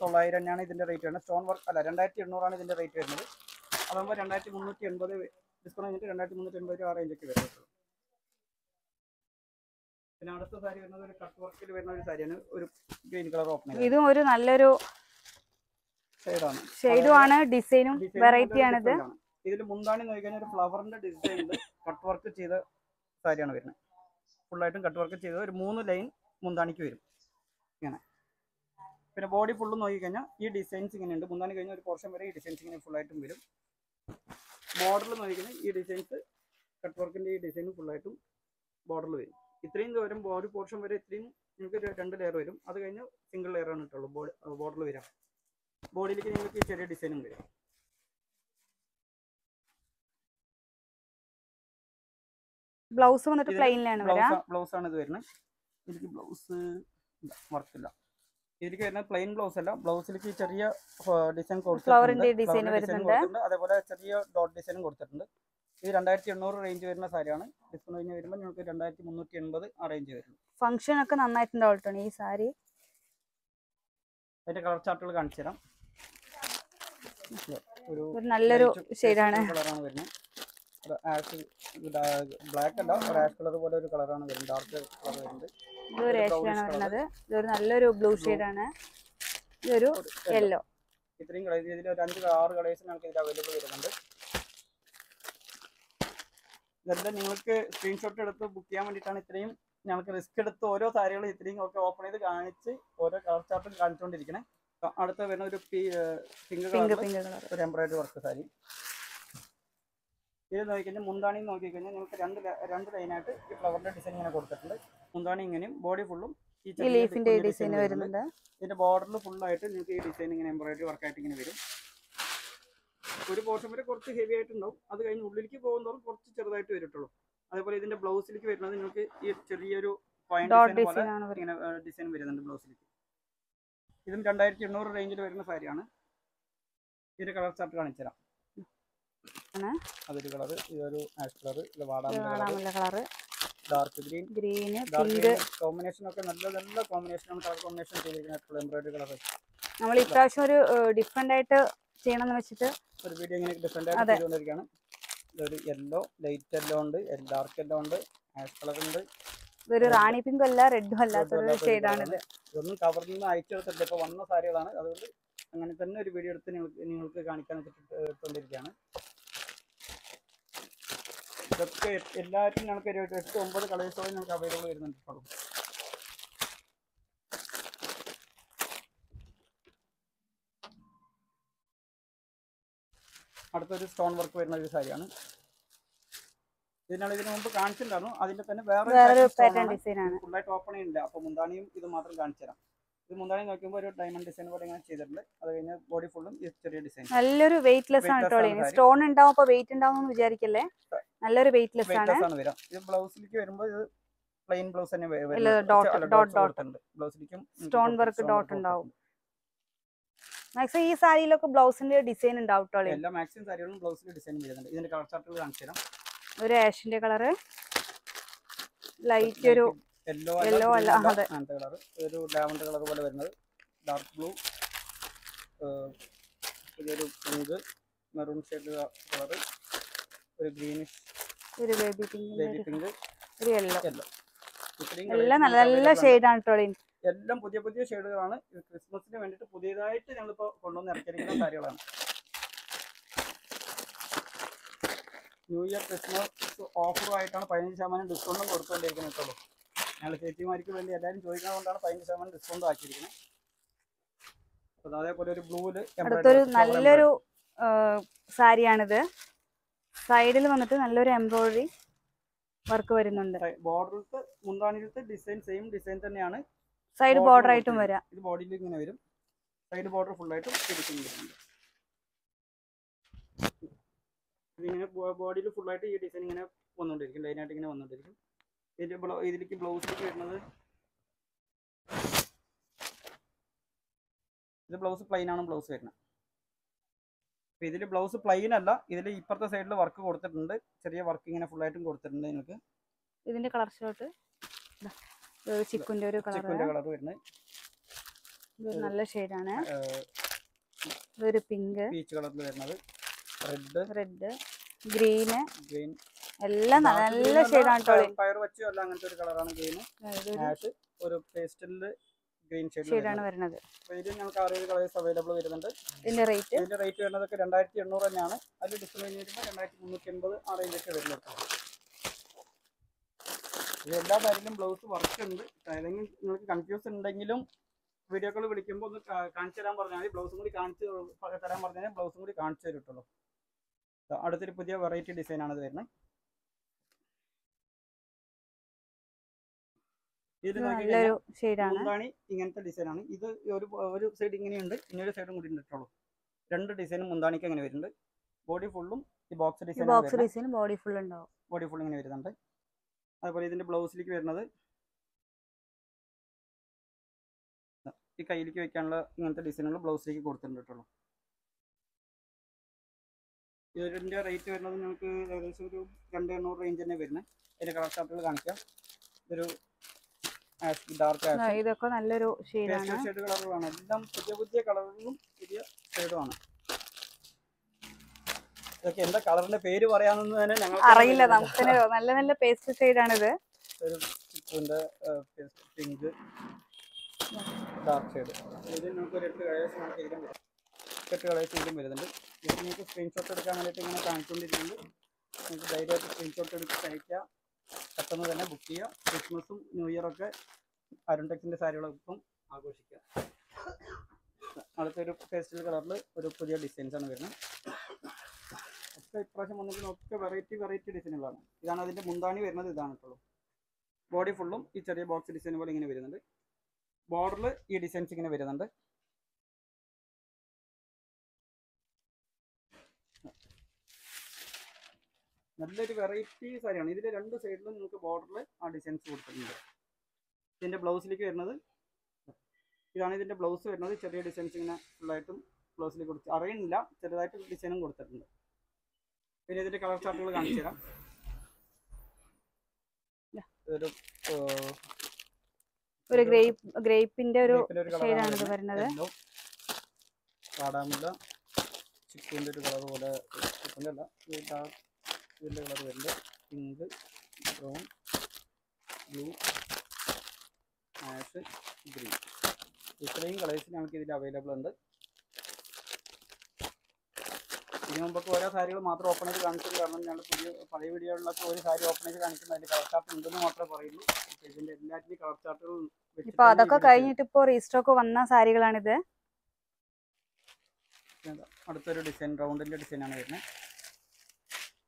തൊള്ളായിരം തന്നെയാണ് ഇതിന്റെ റേറ്റ് വരുന്നത്. സ്റ്റോൺ വർക്ക് അല്ല രണ്ടായിരത്തി എണ്ണൂറാണ് ഇതിന്റെ റേറ്റ് വരുന്നത്. അതാകുമ്പോൾ രണ്ടായിരത്തി മുന്നൂറ്റി എൺപത് ഡിസ്കൗണ്ട് കഴിഞ്ഞിട്ട് രണ്ടായിരത്തി മുന്നൂറ്റി എൺപത് രൂപ ആ റേഞ്ചൊക്കെ വരുന്നത് പിന്നെ അടുത്ത സാരി വരുന്നത് ഒരു കട്ട് വർക്കിൽ വരുന്ന ഒരു സാരിയാണ്. ഒരു ഗ്രീൻ കളർ ഓപ്പൺ ഇതും ഒരു നല്ലൊരു ഷെയ്ഡുമാണ് ഷെയ്ഡും ആണ് ഡിസൈനും വെറൈറ്റി ആണിത്. ഇതിൽ മുന്താണി നോക്കിക്കഴിഞ്ഞാൽ ഒരു ഫ്ലവറിന്റെ ഡിസൈനിൽ കട്ട് വർക്ക് ചെയ്ത സാരിയാണ് വരുന്നത്. ഫുള്ളായിട്ടും കട്ട് വർക്ക് ചെയ്ത ഒരു മൂന്ന് ലൈൻ മുന്താണിക്ക് വരും. ഇങ്ങനെ. പിന്നെ ബോഡി ഫുള്ള് നോക്കിക്കഴിഞ്ഞാൽ ഈ ഡിസൈൻസ് ഇങ്ങനെ ഉണ്ട് മുന്താണി കഴിഞ്ഞ ഒരു പോർഷൻ വരെ ഈ ഡിസൈൻസ് ഇങ്ങനെ ഫുള്ളായിട്ടും വരും. ബോർഡറിൽ നോക്കിക്കഴിഞ്ഞാൽ ഈ ഡിസൈൻസ് കട്ട് വർക്കിന്റെ ഈ ഡിസൈൻ ഫുള്ളായിട്ടും ബോർഡറിൽ വരും. ഇത്രയും ദൂരം ഒരു പോർഷൻ വരെ ഇത്രയും നിങ്ങൾക്ക് രണ്ട് ലെയർ വരും. അത് കഴിഞ്ഞ് സിംഗിൾ ലെയർ ആണ് ഇട്ടുള്ളൂ ബോഡി ബോർഡറിൽ വരാം ബോഡിയിലേക്ക് നിങ്ങൾക്ക് ചെറിയ ഡിസൈനും വരും. ബ്ലൗസ് വന്നിട്ട് പ്ലെയിൻ പ്ലെയിനിലാണ് വരാ? ബ്ലൗസ് ആണ് ഇത് വരുന്നത്. ഇതിലേക്ക് ബ്ലൗസ് വർക്കില്ല ഇതിലേക്ക് വരുന്നത് പ്ലെയിൻ ബ്ലൗസ് അല്ല. ബ്ലൗസിലേക്ക് ചെറിയ ഡിസൈൻ വരുന്നുണ്ട്. അതേപോലെ ചെറിയ ഡോട്ട് ഡിസൈനും കൊടുത്തിട്ടുണ്ട്. ഇത് രണ്ടായിരത്തി എണ്ണൂറ് റേഞ്ച് വരുന്ന സാരിയാണ്. ഡിസ്കൗണ്ട് കഴിഞ്ഞ് വരുമ്പോൾ നിങ്ങൾക്ക് രണ്ടായിരത്തി മുന്നൂറ്റി എൺപത് ആ റേഞ്ച് വരും ഫംഗ്ഷൻ ഒക്കെ നന്നായിട്ടുണ്ടാവും കേട്ടോ ഈ സാരി. അതിന്റെ കളർ ചാർട്ടുകൾ കാണിച്ചു തരാം. ഒരു നല്ലൊരു ഷെയ്ഡാണ് കളറാണ് വരുന്നത്. ആഷ് ബ്ലാക്ക് അല്ല ഒരു ആഷ് കളർ പോലെ ഒരു കളറാണ് വരുന്നത്. ഡാർക്ക് കളർ വരുന്നത്. ഇതൊരു brownish വരുന്നത്. ഇതൊരു നല്ലൊരു ബ്ലൂ ഷെയ്ഡാണ് ഇതൊരു യെല്ലോ ഇത്രയും ഒരു അഞ്ച് ആറ് കളേഴ്സ് ഞങ്ങൾക്ക് ഇതിൽ അവൈലബിൾ വരുന്നുണ്ട്. ഇതെല്ലാം നിങ്ങൾക്ക് സ്ക്രീൻഷോട്ട് എടുത്ത് ബുക്ക് ചെയ്യാൻ വേണ്ടിയിട്ടാണ് ഇത്രയും ഞങ്ങൾക്ക് റിസ്ക് എടുത്ത് ഓരോ സാരികളും ഇത്രയും ഒക്കെ ഓപ്പൺ ചെയ്ത് കാണിച്ച് ഓരോ കളർ ചാർട്ടും കാണിച്ചുകൊണ്ടിരിക്കണേ അടുത്ത വരുന്ന ഒരു പിങ്ക് കളർ ഒരു എംബ്രോയിഡറി വർക്ക് സാരി. ഇത് നോക്കിക്കഴിഞ്ഞാൽ മുന്താണി നോക്കിക്കഴിഞ്ഞാൽ നിങ്ങൾക്ക് രണ്ട് രണ്ട് ലൈനായിട്ട് ഈ ഫ്ലവറിന്റെ ഡിസൈൻ ഇങ്ങനെ കൊടുത്തിട്ടുണ്ട്. മുന്താണി ഇങ്ങനെയും ബോഡി ഫുള്ളും ഈ ലീഫിന്റെ ഡിസൈൻ വരുന്നുണ്ട്. ഇതിന്റെ ബോർഡറിൽ ഫുള്ളായിട്ട് നിങ്ങൾക്ക് ഈ ഡിസൈൻ ഇങ്ങനെ എംബ്രോയിഡറി വർക്കായിട്ട് ഇങ്ങനെ വരും. ഒരു പോർഷൻ വരെ കുറച്ച് ഹെവി ആയിട്ടുണ്ടാവും. അത് കഴിഞ്ഞ് ഉള്ളിലേക്ക് പോകുന്നതോറും കുറച്ച് ചെറുതായിട്ട് വരട്ടുള്ളൂ. അതേപോലെ ഇതിന്റെ ബ്ലൗസിലേക്ക് വരുന്നത് നിങ്ങൾക്ക് ഈ ചെറിയൊരു ആണ് ഇങ്ങനെ ഡിസൈൻ വരുന്നുണ്ട് ബ്ലൗസിലേക്ക് ഇതും രണ്ടായിരത്തി എണ്ണൂറ് റേഞ്ചിൽ വരുന്ന സാരിയാണ് ഇതിന്റെ കളർ ചാർട്ട് കാണിച്ചു തരാം ആണ്. അതൊരു കളർ ഇതൊരു ash colour വാടാമല്ല colour dark green green pink combination ഒക്കെ നല്ല നല്ല കോമ്പിനേഷനാണ് കളർ കോമ്പിനേഷൻ ചെയ്തിരിക്കുന്നത് എംബ്രോയിഡറി കളർ നമ്മൾ ഇപ്രാവശ്യം ഒരു ഡിഫറെന്റ് ആയിട്ട് ചെയ്യണം എന്ന് വെച്ചിട്ട് ഒരു വീഡിയോ ഇങ്ങനെ ഡിഫറെന്റ് ആയിട്ട്. ചെയ്തുകൊണ്ടിരിക്കുകയാണ്. ഇതൊരു യെല്ലോ ലൈറ്റ് യെല്ലോ ഉണ്ട് ഡാർക്ക് യെല്ലോ ഉണ്ട് ആഷ് കളർ ഉണ്ട്. ഇതൊരു. റാണി പിങ്കും അല്ല റെഡും അല്ലാത്തൊരു ഷെയ്ഡാണ് ഷെയ്ഡാണിത് ഇതൊന്നും കവറിൽ നിന്ന് അയച്ചെടുത്തിട്ട് ഇപ്പോൾ വന്ന സാരികളാണ്. അതുകൊണ്ട് അങ്ങനെ തന്നെ ഒരു വീഡിയോ എടുത്ത് നിങ്ങൾക്ക് നിങ്ങൾക്ക് കാണിക്കാൻ എടുത്തുകൊണ്ടിരിക്കുകയാണ് ഇതൊക്കെ എല്ലാവരും ഞങ്ങൾക്ക് ഒരു എട്ട് ഒമ്പത് കളേഴ്സോളം ഞങ്ങൾക്ക് അവൈലബിൾ വരുന്നുണ്ട് ഇപ്പോഴും അടുത്തൊരു സ്റ്റോൺ വർക്ക് വരുന്ന ഒരു സാരിയാണ്. ഇതിനാണ് ഇതിനു മുമ്പ് കാണിച്ചിട്ടുണ്ടായിരുന്നു. അതിന്റെ തന്നെ വേറെ ഫുള്ളായിട്ട് ഓപ്പൺ ചെയ്യുന്നില്ല അപ്പൊ മുന്താണിയും ഇത് മാത്രം കാണിച്ചു തരാം. ഇത് മുന്താണി നോക്കുമ്പോൾ ഒരു ഡയമണ്ട് ഡിസൈൻ പോലെ ഇങ്ങനെ ചെയ്തിട്ടുണ്ട്. അത് കഴിഞ്ഞ ബോഡി ഫുള്ളും ഈ ചെറിയ ഡിസൈൻ നല്ലൊരു വെയിറ്റ്ലെസ് ആണ് ട്ടോ ഇനി ആണ് സ്റ്റോൺ ഉണ്ടാവും വെയിറ്റ് ഉണ്ടാവും എന്ന് വിചാരിക്കല്ലേ? നല്ലൊരു വെയിറ്റ്ലെസ് ആണ്. വരാം. ഇത് ബ്ലൗസിലേക്ക് വരുമ്പോൾ ഇത് പ്ലെയിൻ ബ്ലൗസ് തന്നെ ഡോട്ട് ഡോട്ട് ഉണ്ട്. ബ്ലൗസിലേക്കും സ്റ്റോൺ വർക്ക് ഡോട്ട് അല്ല, മാക്സിമം ഈ സാരിയിലൊക്കെ ബ്ലൗസിന്റെ ഡിസൈൻ ഉണ്ടാവും കേട്ടോ എല്ലാ മാക്സിമം സാരികളും ബ്ലൗസിൽ ഡിസൈൻ വരുന്നുണ്ട്. ഇതിന്റെ കളർ ചാർട്ടുകൾ കാണിച്ചു തരാം. ഒരു ആഷിന്റെ കളറ് ലൈറ്റ് ഒരു യെല്ലോ യെല്ലോ അല്ല, അതെ. അങ്ങനത്തെ കളർ ഒരു ലാവൻഡർ കളർ പോലെ വരുന്നത്. ഡാർക്ക് ബ്ലൂ ഇതൊരു പിങ്ക് മെറൂൺ ഷെയ്ഡ് കളർ ഒരു ഗ്രീനിഷ് ഒരു ബേബി പിങ്ക് ബേബി പിങ്ക് ഒരു യെല്ലോ യെല്ലോ എല്ലാം നല്ല നല്ല ഷെയ്ഡാണ് കേട്ടോ എല്ലാം പുതിയ പുതിയ ഷെയ്ഡുകളാണ്. ക്രിസ്മസിന് വേണ്ടിയിട്ട് പുതിയതായിട്ട് ഞങ്ങളിപ്പോൾ കൊണ്ടുവന്ന് ഇറക്കിയിരിക്കുന്ന കാര്യങ്ങളാണ്. ന്യൂ ഇയർ ക്രിസ്മസ് ഓഫറുമായിട്ടാണ് പതിനഞ്ച് ശതമാനം ഡിസ്കൗണ്ടും കൊടുത്തുകൊണ്ടിരിക്കുന്നത് കേട്ടോ. ഞങ്ങൾ ചേച്ചിമാർക്ക് വേണ്ടി എല്ലാവരും ചോദിക്കുന്നത് കൊണ്ടാണ് പതിനഞ്ച് ശതമാനം ഡിസ്കൗണ്ട് ആക്കിയിരിക്കുന്നത്. അപ്പോൾ അതേപോലെ ഒരു ബ്ലൂൽ അടുത്തൊരു നല്ലൊരു സാരിയാണിത്. സൈഡിൽ വന്നിട്ട് നല്ലൊരു എംബ്രോയിഡറി വർക്ക് വരുന്നുണ്ട്. ബോർഡറിലത്തെ മുന്താണിയിലത്തെ ഡിസൈൻ സെയിം ഡിസൈൻ തന്നെയാണ്. സൈഡ് ബോർഡർ ആയിട്ടും. വരാം. ഇത് ബോഡിയിൽ ഇങ്ങനെ വരും. സൈഡ് ബോർഡർ ഫുൾ ആയിട്ടും വരുന്നുണ്ട് ഇതിങ്ങനെ ബോഡിയിൽ ഫുൾ ആയിട്ട് ഈ ഡിസൈൻ ഇങ്ങനെ വന്നുകൊണ്ടിരിക്കും ലൈനായിട്ട് ഇങ്ങനെ വന്നുകൊണ്ടിരിക്കും ഇതിന്റെ ബ്ലൗ ഇതിലേക്ക് ബ്ലൗസിലേക്ക് വരുന്നത് ഇത് ബ്ലൗസ് പ്ലെയിൻ ആണ് ബ്ലൗസ് വരുന്നത്. അപ്പോൾ ഇതിൽ ബ്ലൗസ് പ്ലെയിൻ അല്ല ഇതിൽ ഇപ്പുറത്തെ സൈഡിൽ വർക്ക് കൊടുത്തിട്ടുണ്ട്. ചെറിയ വർക്ക് ഇങ്ങനെ ഫുൾ ആയിട്ടും കൊടുത്തിട്ടുണ്ട് നിങ്ങൾക്ക് ഇതിന്റെ കളർ ഷർട്ട് ചിക്കുന്റെ ഒരു കളർ വരുന്നത്. നല്ല ഷെയ്ഡാണ്. ഇതൊരു പിങ്ക്. പീച്ച് കളറിൽ വരുന്നത്. റെഡ്. റെഡ്. ഗ്രീന്. ഗ്രീൻ. എല്ലാം നല്ല ഷെയ്ഡാണ് പയർ വെച്ചോ അല്ല അങ്ങനത്തെ ഒരു കളറാണ് ആഷ് ഒരു പേസ്റ്റലിൽ ഗ്രീൻ ഷെയ്ഡാണ് വരുന്നത്. അപ്പോൾ ഇതിൽ ഞങ്ങൾക്ക് ആറേഴ് കളേഴ്സ് അവൈലബിൾ വരുന്നുണ്ട്. ഇതിന്റെ റേറ്റ്? ഇതിന്റെ റേറ്റ് വരുന്നതൊക്കെ രണ്ടായിരത്തി എണ്ണൂറ് തന്നെയാണ്. അതിൽ ഡിസ്പ്ലേ വരുമ്പോൾ രണ്ടായിരത്തി മുന്നൂറ്റി എൺപത് ആ റേഞ്ചൊക്കെ എല്ലാ കാര്യത്തിലും ബ്ലൗസ് വർക്ക് ഉണ്ട്. ഏതെങ്കിലും നിങ്ങൾക്ക് കൺഫ്യൂസ് ഉണ്ടെങ്കിലും വീഡിയോ കോൾ വിളിക്കുമ്പോൾ ഒന്ന് കാണിച്ചു തരാൻ പറഞ്ഞാൽ മതി. ബ്ലൗസും കൂടി കാണിച്ച് തരാൻ പറഞ്ഞാൽ ബ്ലൗസും കൂടി കാണിച്ചു തരുള്ളൂ അടുത്തൊരു പുതിയ വെറൈറ്റി ഡിസൈനാണ് ഇത് വരുന്നത് മുന്താണി ഇങ്ങനത്തെ ഡിസൈനാണ് ഇത് ഒരു ഒരു സൈഡ് ഇങ്ങനെയുണ്ട്. ഇങ്ങനൊരു സൈഡും കൂടി ഇട്ടിട്ടുള്ളൂ രണ്ട് ഡിസൈനും മുന്താണിക്ക് അങ്ങനെ വരുന്നുണ്ട്. ബോഡി ഫുള്ളും ഈ box design box design body full ഉണ്ടാവും. ബോഡി ഫുൾ ഇങ്ങനെ വരുന്നുണ്ട്. അതുപോലെ ഇതിന്റെ ബ്ലൗസിലേക്ക് വരുന്നത് ഈ കയ്യിലേക്ക് വെക്കാനുള്ള ഇങ്ങനത്തെ ഡിസൈനുകൾ ബ്ലൗസിലേക്ക് കൊടുത്തിട്ടുണ്ട് കേട്ടോ ഇതിന്റെ റേറ്റ് വരുന്നത് നിങ്ങൾക്ക് ഏകദേശം ഒരു രണ്ട് എണ്ണൂറ് റേഞ്ച് തന്നെ വരുന്നത്. അതിന്റെ കളർ ചാർട്ടുകൾ കാണിക്കാം. ഇതൊരു ഡാർക്ക് ഇതൊക്കെ നല്ലൊരു ഷെയ്ഡാണ് ഷെയ്ഡ് കളറുകളാണ് എല്ലാം പുതിയ പുതിയ കളറുകളും പുതിയ ഷെയ്ഡുമാണ് ഇതൊക്കെ എന്താ കളറിന്റെ പേര് പറയാമെന്ന് തന്നെ ഞങ്ങൾ അറിയില്ല നമുക്ക് നല്ല നല്ല പേസ്റ്റ് ഷെയ്ഡാണ് ഇത് പിങ്ക് ഡാർക്ക് ഷെയ്ഡ് ഇത് നമുക്ക് ഒരു എട്ട് കളേഴ്സ് നമുക്ക് ഇതിലും വരും. എട്ട് കളേഴ്സ് ഇതിലും വരുന്നുണ്ട്. ഇത് നിങ്ങൾക്ക് സ്ക്രീൻഷോട്ട് എടുക്കാൻ വേണ്ടിയിട്ട് ഇങ്ങനെ കാണിച്ചുകൊണ്ടിരിക്കുന്നുണ്ട് നിങ്ങൾക്ക് ധൈര്യമായിട്ട് സ്ക്രീൻഷോട്ട് എടുത്ത് കഴിക്കാം പെട്ടെന്ന് തന്നെ ബുക്ക് ചെയ്യുക. ക്രിസ്മസും ന്യൂ ഇയറൊക്കെ അരുൺടെക്സിന്റെ സാരികളൊപ്പം ആഘോഷിക്കുക. അടുത്തൊരു പേസ്റ്റൽ കളറിൽ ഒരു പുതിയ ഡിസൈൻസ് ആണ് വരുന്നത്. ഒക്കെ ഇപ്രാവശ്യം വന്നിട്ട് ഒക്കെ വെറൈറ്റി വെറൈറ്റി ഡിസൈനുകളാണ് ഇതാണ് അതിന്റെ മുന്താണി വരുന്നത് ഇതാണ് ബോഡി ഫുള്ളും ഈ ചെറിയ ബോക്സ് ഡിസൈൻ പോലെ ഇങ്ങനെ വരുന്നുണ്ട്. ബോർഡറിൽ ഈ ഡിസൈൻസ് ഇങ്ങനെ വരുന്നുണ്ട്. നല്ലൊരു വെറൈറ്റി സാരിയാണ്. ഇതിന്റെ രണ്ട് സൈഡിലും നിങ്ങൾക്ക് ബോർഡറിൽ ആ ഡിസൈൻസ് കൊടുത്തിട്ടുണ്ട്. ഇതിന്റെ ബ്ലൗസിലേക്ക് വരുന്നത്. ഇതാണ് ഇതിന്റെ ബ്ലൗസ് വരുന്നത്. ചെറിയ ഡിസൈൻസ് ഇങ്ങനെ ഫുള്ളായിട്ടും ബ്ലൗസിലേക്ക് കൊടുത്ത്. അറിയുന്നില്ല. ചെറുതായിട്ട് ഡിസൈനും കൊടുത്തിട്ടുണ്ട്. പിന്നെ ഇതിന്റെ കളർ ചാർട്ടുകൾ കാണിച്ചു തരാം. ഒരു ഒരു ഗ്രേപ്പ് ഗ്രേപ്പിന്റെ ഒരു ഷെയ്ഡാണ് ഇത് വരുന്നത്. കാടാമുല്ല ഒരു കളർ പോലെ ചിക്കുവിന്റെ അല്ല ഇതിന്റെ കളർ വരുന്നത് pink brown blue ash green ഇത്രയും കളേഴ്സ് നമുക്ക് ഇതിൽ അവൈലബിൾ ഉണ്ട്. ഇതിനു മുമ്പൊക്കെ ഓരോ സാരികൾ മാത്രം ഓപ്പൺ ചെയ്ത് കാണിച്ചത് കാരണം ഞങ്ങൾ പുതിയ പഴയ വീഡിയോകളിലൊക്കെ ഒരു സാരി ഓപ്പൺ ചെയ്ത് കാണിക്കുന്നത് അതിന്റെ കളർ ചാർട്ട് ഉണ്ടെന്ന് മാത്രമേ പറയുള്ളൂ. ഇതിന്റെ എല്ലാറ്റിന്റെയും കളർ ചാർട്ടുകൾ ഇപ്പൊ അതൊക്കെ കഴിഞ്ഞിട്ട് ഇപ്പൊ റീസ്റ്റോക്ക് വന്ന സാരികളാണിത്. അടുത്തൊരു ഡിസൈൻ റൗണ്ടിന്റെ ഡിസൈനാണ് വരുന്നത്.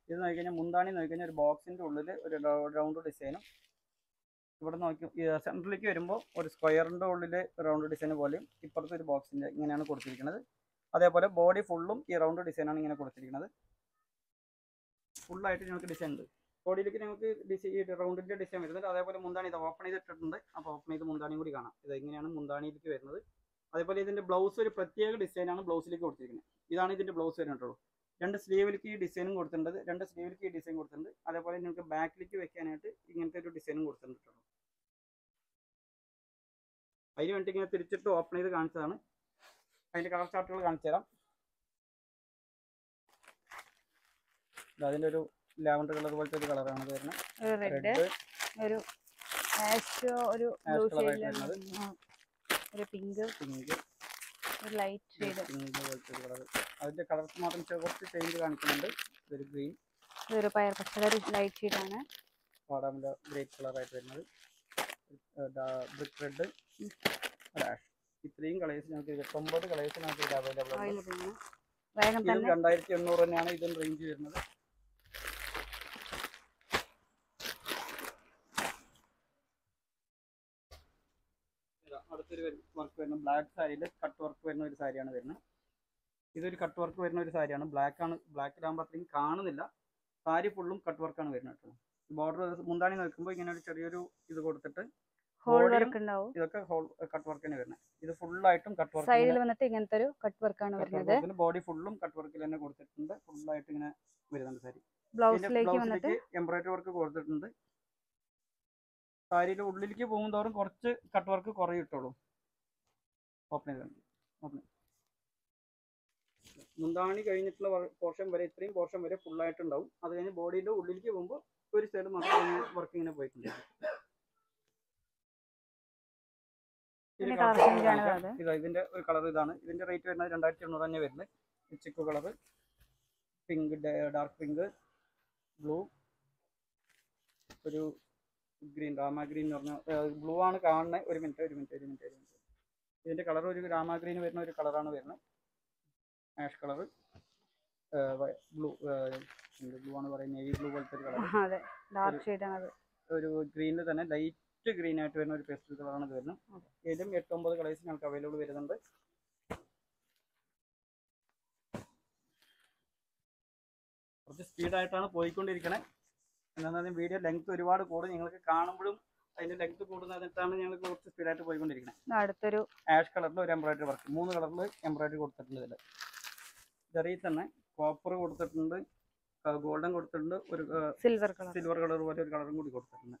ഇത് നോക്കിക്കഴിഞ്ഞാൽ മുന്താണി നോക്കിക്കഴിഞ്ഞാൽ ഒരു ബോക്സിന്റെ ഉള്ളിൽ ഒരു റൗണ്ട് ഡിസൈനും ഇവിടെ നോക്കി സെൻട്രലിലേക്ക് വരുമ്പോൾ ഒരു സ്ക്വയറിന്റെ ഉള്ളിൽ റൗണ്ട് ഡിസൈൻ പോലെയും ഇപ്പുറത്തെ ഒരു ബോക്സിന്റെ ഇങ്ങനെയാണ് കൊടുത്തിരിക്കുന്നത്. അതേപോലെ ബോഡി ഫുള്ളും ഈ റൗണ്ട് ഡിസൈനാണ് ഇങ്ങനെ കൊടുത്തിരിക്കുന്നത്. ഫുള്ളായിട്ട് ഞങ്ങൾക്ക് ഡിസൈൻ ഉണ്ട്. ബോഡിയിലേക്ക് ഞങ്ങൾക്ക് ഡിസൈൻ റൗണ്ടിന്റെ ഡിസൈൻ വരുന്നുണ്ട്. അതേപോലെ മുന്താണി ഇത് ഓപ്പൺ ചെയ്തിട്ടുണ്ട് അപ്പോൾ ഓപ്പൺ ചെയ്ത് മുന്താണിയും കൂടി കാണാം. ഇത് ഇങ്ങനെയാണ് മുന്താണിയിലേക്ക് വരുന്നത്? അതേപോലെ ഇതിന്റെ ബ്ലൗസ് ഒരു പ്രത്യേക ഡിസൈനാണ് ബ്ലൗസിലേക്ക് കൊടുത്തിരിക്കുന്നത്. ഇതാണ് ഇതിന്റെ ബ്ലൗസ് വരുന്നുള്ളൂ. രണ്ട് സ്ലീവിലേക്ക് ഈ ഡിസൈനും കൊടുത്തിട്ടുണ്ട്. രണ്ട് സ്ലീവിലേക്ക് ഈ ഡിസൈൻ കൊടുത്തിട്ടുണ്ട്. അതേപോലെ നിങ്ങൾക്ക് ബാക്കിലേക്ക് വെക്കാനായിട്ട് ഇങ്ങനത്തെ ഒരു ഡിസൈനും കൊടുത്തിട്ടുണ്ട്. അതിന് വേണ്ടി ഇങ്ങനെ തിരിച്ചിട്ട് ഓപ്പൺ ചെയ്ത് കാണിച്ചതാണ്. അതിന്റെ കളർ ചാർട്ടുകൾ കാണിച്ചു തരാം. അതിന്റെ ഒരു ലാവൻഡർ കളർ പോലത്തെ ഒരു കളറാണ് വരുന്നത്. ഒരു റെഡ് ഒരു ഒരു ഒരു പിങ്ക് പിങ്ക് ഒരു ലൈറ്റ് ഷെയ്ഡ് പിങ്ക് പോലത്തെ ഒരു കളർ അതിന്റെ കളർ മാത്രം കുറച്ച് ചേഞ്ച് കാണിക്കുന്നുണ്ട്. ഒരു ഗ്രീൻ ഇതൊരു പയർ പച്ചയുടെ ഒരു ലൈറ്റ് ഷെയ്ഡാണ് വാടാമിന്റെ ഗ്രേ കളറായിട്ട് വരുന്നത്. ബ്രിക്ക് റെഡ് ഡാഷ് ഇത്രയും കളേഴ്സ് നമുക്ക് ഇരുപത്തൊമ്പത് കളേഴ്സ് നമുക്ക് ഇത് അവൈലബിൾ ആണ്. ഇതും രണ്ടായിരത്തി എണ്ണൂറ് തന്നെയാണ് ഇതിന് റേഞ്ച് വരുന്നത്. ഇതാ, അടുത്തൊരു വർക്ക് വരുന്ന ബ്ലാക്ക് സാരിയിൽ കട്ട് വർക്ക് വരുന്ന ഒരു സാരിയാണ് വരുന്നത്. ഇതൊരു കട്ട് വർക്ക് വരുന്ന ഒരു സാരിയാണ് ബ്ലാക്ക് ആണ് ബ്ലാക്കിലാകുമ്പോൾ അത്രയും കാണുന്നില്ല. സാരി ഫുള്ളും കട്ട് വർക്കാണ് വരുന്നത് ബോർഡർ മുന്താണി നോക്കുമ്പോൾ ഇങ്ങനെ ഒരു ചെറിയൊരു ഇത് കൊടുത്തിട്ട് ഹോൾ വർക്ക് ഉണ്ടാവും. ഇതൊക്കെ ഹോൾ കട്ട് വർക്ക് തന്നെ വരുന്നത് ഇത് ഫുള്ളായിട്ടും കട്ട് വർക്ക് സൈഡിൽ വന്നിട്ട് ഇങ്ങനത്തെ ഒരു കട്ട് വർക്കാണ് വരുന്നത്. ബോഡി ഫുള്ളും കട്ട് വർക്കിൽ തന്നെ കൊടുത്തിട്ടുണ്ട്. ഫുള്ളായിട്ട് ഇങ്ങനെ വരുന്നുണ്ട് സാരി. ബ്ലൗസിലേക്ക് വന്നിട്ട്? എംബ്രോയിഡറി വർക്ക് കൊടുത്തിട്ടുണ്ട്. സാരിയുടെ ഉള്ളിലേക്ക് പോകും തോറും കുറച്ച് കട്ട് വർക്ക് കുറേ ഇട്ടോളൂ. ഓപ്പൺ ചെയ്ത് ഓപ്പൺ മുന്താണി കഴിഞ്ഞിട്ടുള്ള പോർഷൻ വരെ ഇത്രയും പോർഷൻ വരെ ഫുള്ളായിട്ടുണ്ടാവും ആയിട്ടുണ്ടാവും അത് കഴിഞ്ഞ് ബോഡിയുടെ ഉള്ളിലേക്ക് പോകുമ്പോൾ ഒരു സൈഡ് മാത്രം വർക്ക് ഇങ്ങനെ ഇതാ ഇതിന്റെ ഒരു കളർ ഇതാണ്. ഇതിന്റെ റേറ്റ് വരുന്നത് രണ്ടായിരത്തി എണ്ണൂറ് തന്നെ വരുന്നത്. Chikoo colour pink dark pink blue ഒരു ഗ്രീൻ രാമ ഗ്രീൻ എന്ന് പറഞ്ഞ ബ്ലൂ ആണ് കാണുന്നത് ഒരു മിനിറ്റ് ഒരു മിനിറ്റ് ഒരു മിനിറ്റ് ഒരു മിനിറ്റ് ഇതിന്റെ കളർ ഒരു രാമ ഗ്രീൻ വരുന്ന ഒരു കളറാണ് വരുന്നത്. ആഷ് കളർ ബ്ലൂ ബ്ലൂ ആണ് പറയുന്നത്? നേവി ബ്ലൂ പോലത്തെ ഒരു കളർ ഒരു ഗ്രീനിൽ തന്നെ. ലൈറ്റ് ഗ്രീൻ ആയിട്ട് വരുന്ന ഒരു പേസ്റ്റൽ കളറാണ് ഇത് വരുന്നത്. ഇതിലും എട്ടൊമ്പത് കളേഴ്സ് ഞങ്ങൾക്ക് അവൈലബിൾ വരുന്നുണ്ട്. കുറച്ച് സ്പീഡായിട്ടാണ് പോയിക്കൊണ്ടിരിക്കണേ. എന്താണെന്ന് വീഡിയോ ലെങ്ത് ഒരുപാട് കൂടും. നിങ്ങൾക്ക് കാണുമ്പോഴും അതിന്റെ ലെങ്ത് കൂടുന്നതിനാണ് ഞങ്ങൾ കുറച്ച് സ്പീഡായിട്ട് പോയിക്കൊണ്ടിരിക്കുന്നത് അടുത്തൊരു ആഷ് കളറിൽ ഒരു എംബ്രോയിഡറി വർക്ക് മൂന്ന് കളറിൽ എംബ്രോയിഡറി കൊടുത്തിട്ടുണ്ട് ഇതിൽ ചെറിയ തന്നെ കോപ്പർ കൊടുത്തിട്ടുണ്ട് ഗോൾഡൻ കൊടുത്തിട്ടുണ്ട് ഒരു സിൽവർ കളർ സിൽവർ കളർ പോലെ ഒരു കളറും കൂടി കൊടുത്തിട്ടുണ്ട്.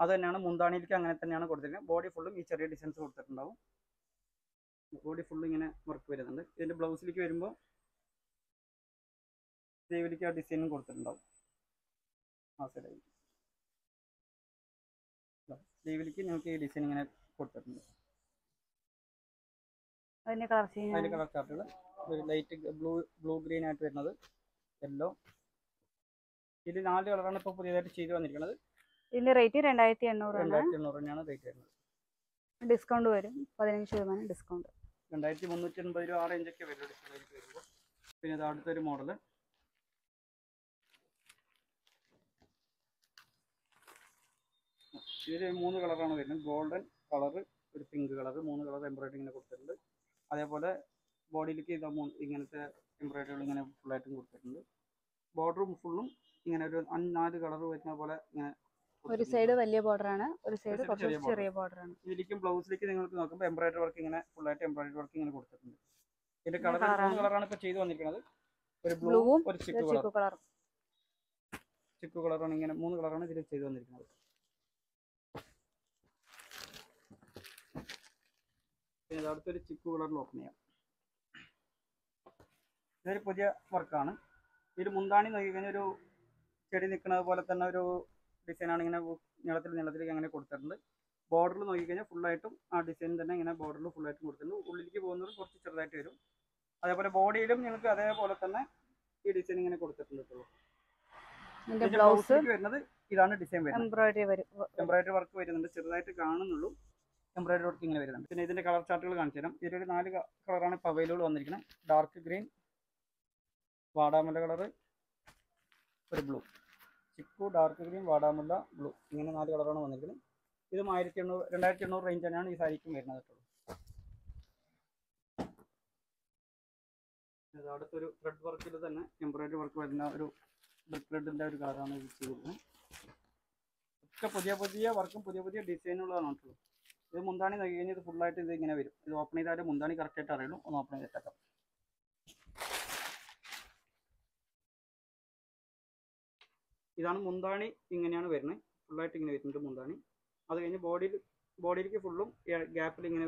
അത് തന്നെയാണ് മുന്താണിയിലേക്ക് അങ്ങനെ തന്നെയാണ് കൊടുത്തിരിക്കുന്നത്. ബോഡി ഫുള്ളും ഈ ചെറിയ ഡിസൈൻസ് കൊടുത്തിട്ടുണ്ടാവും. ബോഡി ഫുള്ളും ഇങ്ങനെ വർക്ക് വരുന്നുണ്ട്. ഇതിന്റെ ബ്ലൗസിലേക്ക് വരുമ്പോൾ സ്ലീവിലേക്ക് ആ ഡിസൈനും കൊടുത്തിട്ടുണ്ടാവും. ആ സൈഡായി ദേവിലേക്ക് ഞങ്ങൾക്ക് ഈ ഡിസൈൻ ഇങ്ങനെ കൊടുത്തിട്ടുണ്ട്. കളർ ചാർട്ടുകൾ ലൈറ്റ് ബ്ലൂ ബ്ലൂ ഗ്രീൻ ആയിട്ട് വരുന്നത്. യെല്ലോ ഇതിൽ നാല് കളറാണ് ഇപ്പോൾ പുതിയതായിട്ട് ചെയ്തു വന്നിരിക്കുന്നത്. ഇതിന്റെ റേറ്റ് രണ്ടായിരത്തി എണ്ണൂറ് ഡിസ്കൗണ്ട് വരും. പതിനഞ്ച് ശതമാനം ഡിസ്കൗണ്ട് രണ്ടായിരത്തി മുന്നൂറ്റി എൺപത് രൂപ ആ റേഞ്ചൊക്കെ വരും ഡിസ്പ്ലേക്ക് വരുമ്പോൾ. പിന്നെ ഇത് അടുത്തൊരു മോഡൽ ഇതിൽ മൂന്ന് കളറാണ് വരുന്നത്. ഗോൾഡൻ കളർ ഒരു പിങ്ക് കളർ മൂന്ന് കളർ എംബ്രോയിഡറി ഇങ്ങനെ കൊടുത്തിട്ടുണ്ട്. അതേപോലെ ബോഡിയിലേക്ക് ഇത് ഇങ്ങനത്തെ എംബ്രോയിഡറികൾ ഇങ്ങനെ ഫുള്ളായിട്ടും കൊടുത്തിട്ടുണ്ട്. ബോർഡറും ഫുള്ളും ഇങ്ങനെ ഒരു അഞ്ച് നാല് കളർ വരുന്ന പോലെ ഇങ്ങനെ ഒരു സൈഡ് വലിയ ബോർഡർ ആണ് ഒരു സൈഡ് കുറച്ച് ചെറിയ ബോർഡർ ആണ്. ഇതിലേക്കും ബ്ലൗസിലേക്ക് നിങ്ങൾക്ക് നോക്കുമ്പോൾ എംബ്രോയിഡറി വർക്ക് ഇങ്ങനെ ഫുൾ ആയിട്ട് എംബ്രോയിഡറി വർക്ക് ഇങ്ങനെ കൊടുത്തിട്ടുണ്ട്. ഇതിന്റെ കളർ. കളറാണ് ഇപ്പോൾ ചെയ്തു വന്നിരിക്കുന്നത്. ഒരു ബ്ലൂ ബ്ലൂവും ഒരു ചിക്കു കളറും ചിക്കു കളറാണ് ഇങ്ങനെ മൂന്ന് കളറാണ് ഇതിൽ ചെയ്തു വന്നിരിക്കുന്നത്. പിന്നെ അടുത്ത അടുത്തൊരു ചിക്കു കളർ ഓപ്പൺ ചെയ്യാം. ഇതൊരു പുതിയ വർക്കാണ് ഇതിൽ മുന്താണി നോക്കി കഴിഞ്ഞാൽ ഒരു ചെടി നിൽക്കുന്നത് പോലെ തന്നെ ഒരു ഡിസൈനാണ് ഇങ്ങനെ നീളത്തിൽ നീളത്തിലേക്ക് അങ്ങനെ കൊടുത്തിട്ടുണ്ട്. ബോർഡറിൽ നോക്കിക്കഴിഞ്ഞാൽ ഫുള്ളായിട്ടും ആ ഡിസൈൻ തന്നെ ഇങ്ങനെ ബോർഡറിൽ ഫുള്ളായിട്ടും കൊടുത്തിട്ടുണ്ട്. ഉള്ളിലേക്ക് പോകുന്നത് കുറച്ച് ചെറുതായിട്ട് വരും. അതേപോലെ ബോഡിയിലും നിങ്ങൾക്ക് അതേപോലെ തന്നെ ഈ ഡിസൈൻ ഇങ്ങനെ കൊടുത്തിട്ടുണ്ട് ബ്ലൗസ് വരുന്നത് ഇതാണ് ഡിസൈൻ വരുന്നത്. എംബ്രോയിഡറി എംബ്രോയിഡറി വർക്ക് വരുന്നുണ്ട്. ചെറുതായിട്ട് കാണുന്നുള്ളൂ. എംബ്രോയിഡറി വർക്ക് ഇങ്ങനെ വരുന്നുണ്ട്. പിന്നെ ഇതിന്റെ കളർ ചാർട്ടുകൾ കാണിച്ചു തരാം. ഇതിലൊരു നാല് കളറാണ് ഇപ്പോൾ അവൈലബിൾ വന്നിരിക്കുന്നത് ഡാർക്ക് ഗ്രീൻ വാടാമല കളറ് ഒരു ബ്ലൂ ചിക്കു ഡാർക്ക് ഗ്രീൻ വാടാമുല്ല ബ്ലൂ ഇങ്ങനെ നാല് കളറാണ് വന്നിരിക്കുന്നത് ഇതും ആയിരത്തി എണ്ണൂറ് രണ്ടായിരത്തി എണ്ണൂറ് റേഞ്ച് തന്നെയാണ് ഈ സാരിക്കും വരുന്നത് കേട്ടോ. അടുത്തൊരു ത്രെഡ് വർക്കിൽ തന്നെ എംബ്രോയിഡറി വർക്ക് വരുന്ന ഒരു ത്രെഡിന്റെ ഒരു കളറാണ് ഇത് ചെയ്തിരിക്കുന്നത് ഒക്കെ പുതിയ പുതിയ വർക്കും പുതിയ പുതിയ ഡിസൈനുകളാണ് കേട്ടോ. ഇത് മുന്താണി നൽകി കഴിഞ്ഞാൽ ഇത് ഫുള്ളായിട്ട് ഇത് ഇങ്ങനെ വരും. ഇത് ഓപ്പൺ ചെയ്താലും മുന്താണി കറക്റ്റായിട്ട് അറിയുള്ളൂ. ഒന്ന് ഓപ്പൺ ചെയ്തേക്കാം ഇതാണ് മുന്താണി ഇങ്ങനെയാണ് വരുന്നത്. ഫുള്ളായിട്ട് ഇങ്ങനെ വരുന്നുണ്ട് മുന്താണി. അത് കഴിഞ്ഞ് ബോഡിയിൽ ബോഡിയിലേക്ക് ഫുള്ളും ഗ്യാപ്പിൽ ഇങ്ങനെ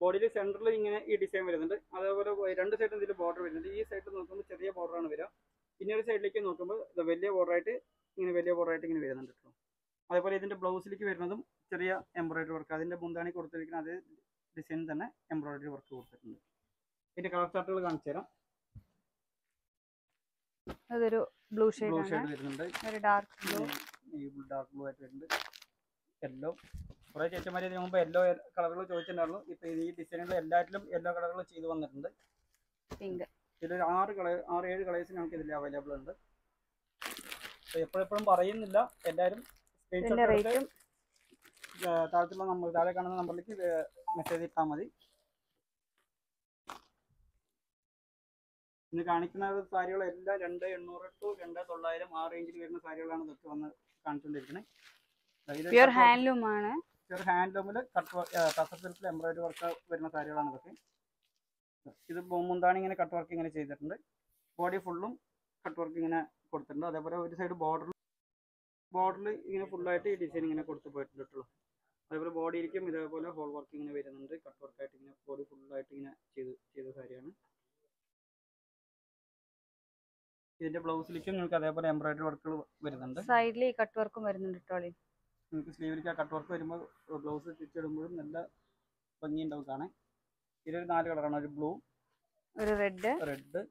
ബോഡിയിൽ സെന്ററിൽ ഇങ്ങനെ ഈ ഡിസൈൻ വരുന്നുണ്ട്. അതേപോലെ രണ്ട് സൈഡിൽ ഇതിൽ ബോർഡർ വരുന്നുണ്ട്. ഈ സൈഡിൽ നോക്കുമ്പോൾ ചെറിയ ബോർഡറാണ് വരിക. പിന്നെ ഒരു സൈഡിലേക്ക് നോക്കുമ്പോൾ ഇത് വലിയ ബോർഡറായിട്ട് ഇങ്ങനെ വലിയ ബോർഡറായിട്ട് ഇങ്ങനെ വരുന്നുണ്ട് കേട്ടോ അതേപോലെ ഇതിന്റെ ബ്ലൗസിലേക്ക് വരുന്നതും ചെറിയ എംബ്രോയിഡറി വർക്ക് അതിന്റെ മുന്താണി കൊടുത്തിരിക്കുന്ന അതേ ഡിസൈൻ തന്നെ എംബ്രോയിഡറി വർക്ക് കൊടുത്തിട്ടുണ്ട്. ഇതിന്റെ കളർ ചാർട്ടുകൾ കാണിച്ചു തരാം അതൊരു ബ്ലൂ ഷെയ്ഡ് വരുന്നുണ്ട്. ഒരു ഡാർക്ക് ബ്ലൂ ഡാർക്ക് ബ്ലൂ ആയിട്ട് വരുന്നുണ്ട്. യെല്ലോ കുറേ ചേച്ചിമാർ ഇതിനു മുമ്പ് യെല്ലോ കളറുകൾ ചോദിച്ചിട്ടുണ്ടായിരുന്നു. ഇപ്പോൾ ഈ ഡിസൈനുകൾ എല്ലാറ്റിലും യെല്ലോ കളറുകൾ ചെയ്ത് വന്നിട്ടുണ്ട്. പിങ്ക് ഇതിലൊരു ആറ് കളർ ആറ് ഏഴ് കളേഴ്സ് നമുക്ക് ഇതിൽ അവൈലബിൾ ഉണ്ട്. എപ്പോഴെപ്പോഴും പറയുന്നില്ല. എല്ലാവരും താഴത്തുള്ള നമ്മൾ താഴെ കാണുന്ന നമ്പറിലേക്ക് മെസ്സേജ് ഇട്ടാൽ മതി. ഇന്ന് കാണിക്കുന്ന സാരികളെല്ലാം രണ്ട് എണ്ണൂറ് ടു രണ്ട് തൊള്ളായിരം ആ റേഞ്ചിൽ വരുന്ന സാരികളാണ് ഇതൊക്കെ വന്ന് കാണിച്ചുകൊണ്ടിരിക്കുന്നത് പ്യുർ ഹാൻഡ്ലൂം ആണ്. ചെറു ഹാൻഡ്ലൂമിൽ കട്ട് സിൽക്കിൽ എംബ്രോയിഡറി വർക്ക് വരുന്ന സാരികളാണ് ഇതൊക്കെ. ഇത് മുന്താണി ഇങ്ങനെ കട്ട് വർക്ക് ഇങ്ങനെ ചെയ്തിട്ടുണ്ട്. ബോഡി ഫുള്ളും കട്ട് വർക്ക് ഇങ്ങനെ കൊടുത്തിട്ടുണ്ട്. അതേപോലെ ഒരു സൈഡ് ബോർഡർ ബോർഡറിൽ ഇങ്ങനെ ഫുള്ളായിട്ട് ഈ ഡിസൈൻ ഇങ്ങനെ കൊടുത്തു അതേപോലെ അതേപോലെ ബോഡിയിലേക്കും ഇതേപോലെ ഹോൾ വർക്ക് ഇങ്ങനെ വരുന്നുണ്ട്. കട്ട് വർക്കായിട്ട് ഇങ്ങനെ ബോഡി ഫുള്ളായിട്ട് ഇങ്ങനെ ചെയ്ത് ചെയ്ത സാരിയാണ്. ഇതിന്റെ ബ്ലൗസിലേക്കും നിങ്ങൾക്ക് അതേപോലെ എംബ്രോയിഡറി വർക്കുകൾ വരുന്നുണ്ട്. സൈഡിൽ കട്ട് വർക്കും വരുന്നുണ്ട് കേട്ടോളി നിങ്ങൾക്ക് സ്ലീവിലേക്ക് ആ കട്ട് വർക്ക് വരുമ്പോൾ ബ്ലൗസ് സ്റ്റിച്ചിടുമ്പോഴും നല്ല ഭംഗിയുണ്ടാവും കാണാൻ. ഇതിലൊരു നാല് കളറാണ് ഒരു ബ്ലൂ ഒരു റെഡ് റെഡ്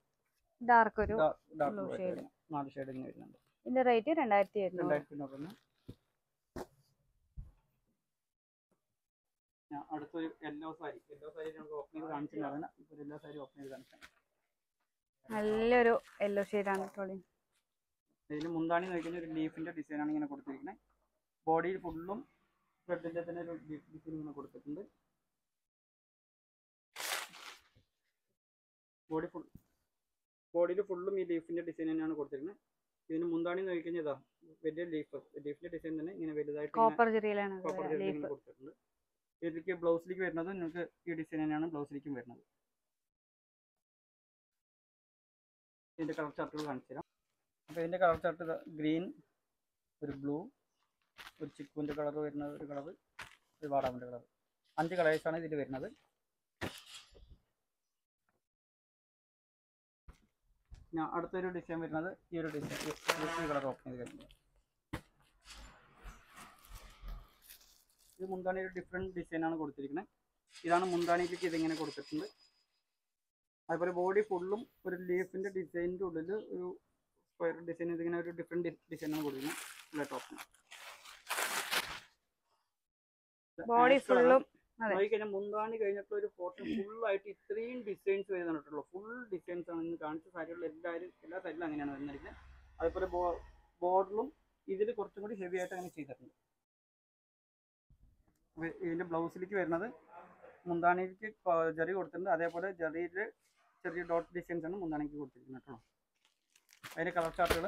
ഡാർക്ക് ഒരു ഡാർക്ക് shade. നാല് ഷെയ്ഡിങ് വരുന്നുണ്ട്. ഇതിന്റെ റേറ്റ് രണ്ടായിരത്തി രണ്ടായിരത്തി ഞാൻ അടുത്തൊരു യെല്ലോ സാരി യെല്ലോ സാരി നമുക്ക് ഓപ്പൺ ചെയ്ത് കാണിച്ചിട്ടുണ്ടായിരുന്നു. ഇപ്പോൾ യെല്ലോ സാരി ഓപ്പൺ ചെയ്ത് കാണിക്കാം നല്ലൊരു യെല്ലോ ആണ് കേട്ടോളി ഇതിന് മുന്താണി നോക്കുന്ന ഒരു ലീഫിന്റെ ആണ് ഇങ്ങനെ കൊടുത്തിരിക്കുന്നത് ബോഡിയിൽ ഫുള്ളും ത്രെഡിന്റെ തന്നെ ഒരു ഡിസൈൻ ഇങ്ങനെ കൊടുത്തിട്ടുണ്ട്. ബോഡി ഫുൾ ബോഡിയിൽ ഫുള്ളും ഈ ലീഫിന്റെ ഡിസൈൻ തന്നെയാണ് കൊടുത്തിരിക്കുന്നത് ഇതിന് മുന്താണി നോക്കിക്കഴിഞ്ഞാൽ ഇതാ വലിയ ലീഫ് ലീഫിന്റെ ഡിസൈൻ തന്നെ ഇങ്ങനെ വലുതായിട്ട് കോപ്പർ ചെറിയിലാണ് കോപ്പർ ഇങ്ങനെ കൊടുത്തിട്ടുണ്ട്. ഇതിലേക്ക് ബ്ലൗസിലേക്ക് വരുന്നത് നിങ്ങൾക്ക് ഈ ഡിസൈൻ തന്നെയാണ് ബ്ലൗസിലേക്കും വരുന്നത്. ഇതിന്റെ കളർ ചാർട്ടുകൾ കാണിച്ചു തരാം. അപ്പോൾ ഇതിന്റെ കളർ ചാർട്ട് ഗ്രീൻ ഒരു ബ്ലൂ ഒരു ചിക്കുവിന്റെ കളർ വരുന്ന ഒരു കളർ ഒരു വാടാമിന്റെ കളർ അഞ്ച് കളേഴ്സാണ് ഇതിൽ വരുന്നത്. ഞാൻ അടുത്തൊരു ഡിസൈൻ വരുന്നത് ഈ ഒരു ഡിസൈൻ ഈ കളർ ഓപ്പൺ ചെയ്ത് കഴിഞ്ഞു ഇത് മുന്താണി ഒരു ഡിഫറെന്റ് ഡിസൈനാണ് കൊടുത്തിരിക്കുന്നത്. ഇതാണ് മുന്താണിയിലേക്ക് ഇതിങ്ങനെ കൊടുത്തിട്ടുണ്ട്. അതുപോലെ ബോഡി ഫുള്ളും ഒരു ലീഫിന്റെ ഡിസൈനിന്റെ ഉള്ളിൽ ഒരു സ്ക്വയർ ഡിസൈൻ ഇതിങ്ങനെ ഒരു ഡിഫറെന്റ് ഡിസൈനാണ് കൊടുക്കുന്നത്. ഉള്ള ടോപ്പിന് ബോഡി ഫുള്ളും അതെ. നോക്കിക്കഴിഞ്ഞാൽ മുന്താണി കഴിഞ്ഞിട്ടുള്ള ഒരു ഫോട്ടോ ഫുള്ളായിട്ട് ഇത്രയും ഡിസൈൻസ് വരുന്നുള്ളൂ ഫുൾ ഡിസൈൻസ് ആണ്. ഇന്ന് കാണിച്ച സാരികളിൽ എല്ലാവരും എല്ലാ സൈഡിലും അങ്ങനെയാണ് വരുന്നത് അതുപോലെ ബോർഡിലും ഇതിൽ കുറച്ചും കൂടി ഹെവി ആയിട്ട് അങ്ങനെ ചെയ്തിട്ടുണ്ട്. ഇതിന്റെ ബ്ലൗസിലേക്ക് വരുന്നത് മുന്താണിക്ക് ജറി കൊടുത്തിട്ടുണ്ട്. അതേപോലെ ജറിയിൽ ചെറിയ ഡോട്ട് ഡിസൈൻസ് ആണ് മുന്താണിക്ക് കൊടുത്തിരിക്കുന്നത് കേട്ടോ. അതിന്റെ കളർ ചാർട്ടുകൾ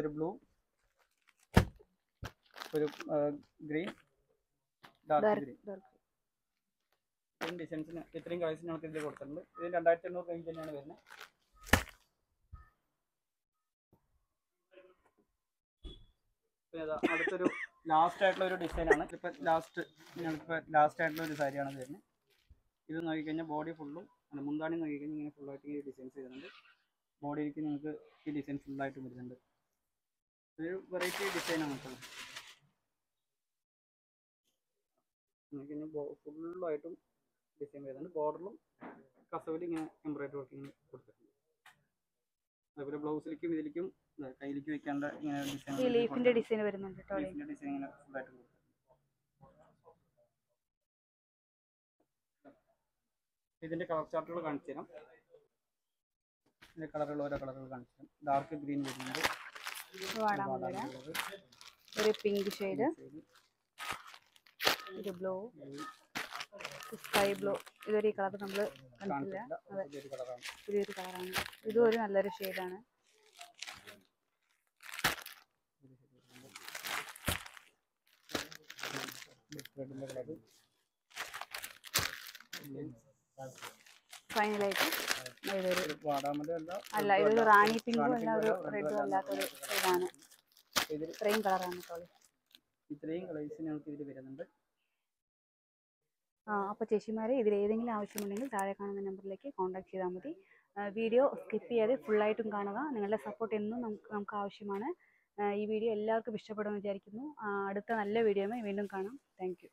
ഒരു ബ്ലൂ ഒരു ഗ്രീൻ ഡാർക്ക് ഗ്രീൻ. ഇത്രയും ഡിസൈൻസിന് ഇത്രയും കളേഴ്സ് നമുക്ക് ഇതിൽ കൊടുത്തിട്ടുണ്ട്. ഇത് രണ്ടായിരത്തി എണ്ണൂറ് റേഞ്ച് തന്നെയാണ് വരുന്നത്. അടുത്തൊരു ലാസ്റ്റ് ആയിട്ടുള്ള ഒരു ഡിസൈനാണ് ഇപ്പൊ ലാസ്റ്റ് ഞങ്ങൾക്ക് ലാസ്റ്റ് ആയിട്ടുള്ള ഒരു സാരിയാണ് വരുന്നത്. ഇത് നോക്കിക്കഴിഞ്ഞാൽ ബോഡി ഫുള്ളും അല്ല മുന്താണി നോക്കിക്കഴിഞ്ഞാൽ ഇങ്ങനെ ഫുള്ളായിട്ട് ഈ ഡിസൈൻസ് ചെയ്തിട്ടുണ്ട് ബോഡിയിലേക്ക് നിങ്ങൾക്ക് ഈ ഡിസൈൻ ഫുള്ളായിട്ട് വരുന്നുണ്ട്. ഒരു വെറൈറ്റി ഡിസൈനാണ് കേട്ടോ. നമുക്കിനി ഫുള്ളായിട്ടും ഡിസൈൻ വരുന്നുണ്ട്. ബോർഡറിലും കസവിലും ഇങ്ങനെ എംബ്രോയിഡറി വർക്ക് ഇങ്ങനെ കൊടുത്തിട്ടുണ്ട്. അതുപോലെ ബ്ലൗസിലേക്കും ഇതിലേക്കും കയ്യിലേക്ക് വെക്കാണ്ട് ഇങ്ങനെ ഡിസൈൻ ഡിസൈൻ വരുന്നുണ്ട് ഡിസൈൻ ഇങ്ങനെ ഫുള്ളായിട്ട് കൊടുത്തിട്ടുണ്ട്. ഇതിന്റെ കളർ ചാർട്ടുകൾ കാണിച്ചു തരാം. ഇതിന്റെ കളറുകൾ ഓരോ കളറുകൾ കാണിച്ചു തരാം. ഡാർക്ക് ഗ്രീൻ വരുന്നുണ്ട് ഒരു പിങ്ക് ഷെയ്ഡ് ഒരു ബ്ലൂ സ്കൈ ബ്ലൂ ഇതൊരു കളർ നമ്മൾ കണ്ടിട്ടില്ല. പുതിയൊരു കളറാണ് ഇതും ഒരു നല്ലൊരു ഷെയ്ഡാണ് റെഡിന്റെ കളർ ഫൈനലായിട്ട് ഇതൊരു അല്ല ഇതൊരു റാണി പിങ്കും അല്ല ഒരു റെഡും അല്ലാത്തൊരു ഇതാണ്. ഇത്രയും കളറാണ് കേട്ടോളി ഇത്രയും കളേഴ്സ് ഞങ്ങൾക്ക് ഇതിൽ വരുന്നുണ്ട്. ആ അപ്പോൾ ചേച്ചിമാരെ ഇതിൽ ഏതെങ്കിലും ആവശ്യമുണ്ടെങ്കിൽ താഴെ കാണുന്ന നമ്പറിലേക്ക് കോൺടാക്ട് ചെയ്താൽ മതി. വീഡിയോ സ്കിപ്പ് ചെയ്യാതെ ഫുള്ളായിട്ടും കാണുക. നിങ്ങളുടെ സപ്പോർട്ട് എന്നും നമുക്ക് നമുക്ക് ആവശ്യമാണ്. ഈ വീഡിയോ എല്ലാവർക്കും ഇഷ്ടപ്പെടുമെന്ന് വിചാരിക്കുന്നു. അടുത്ത നല്ല വീഡിയോയുമായി വീണ്ടും കാണാം. താങ്ക്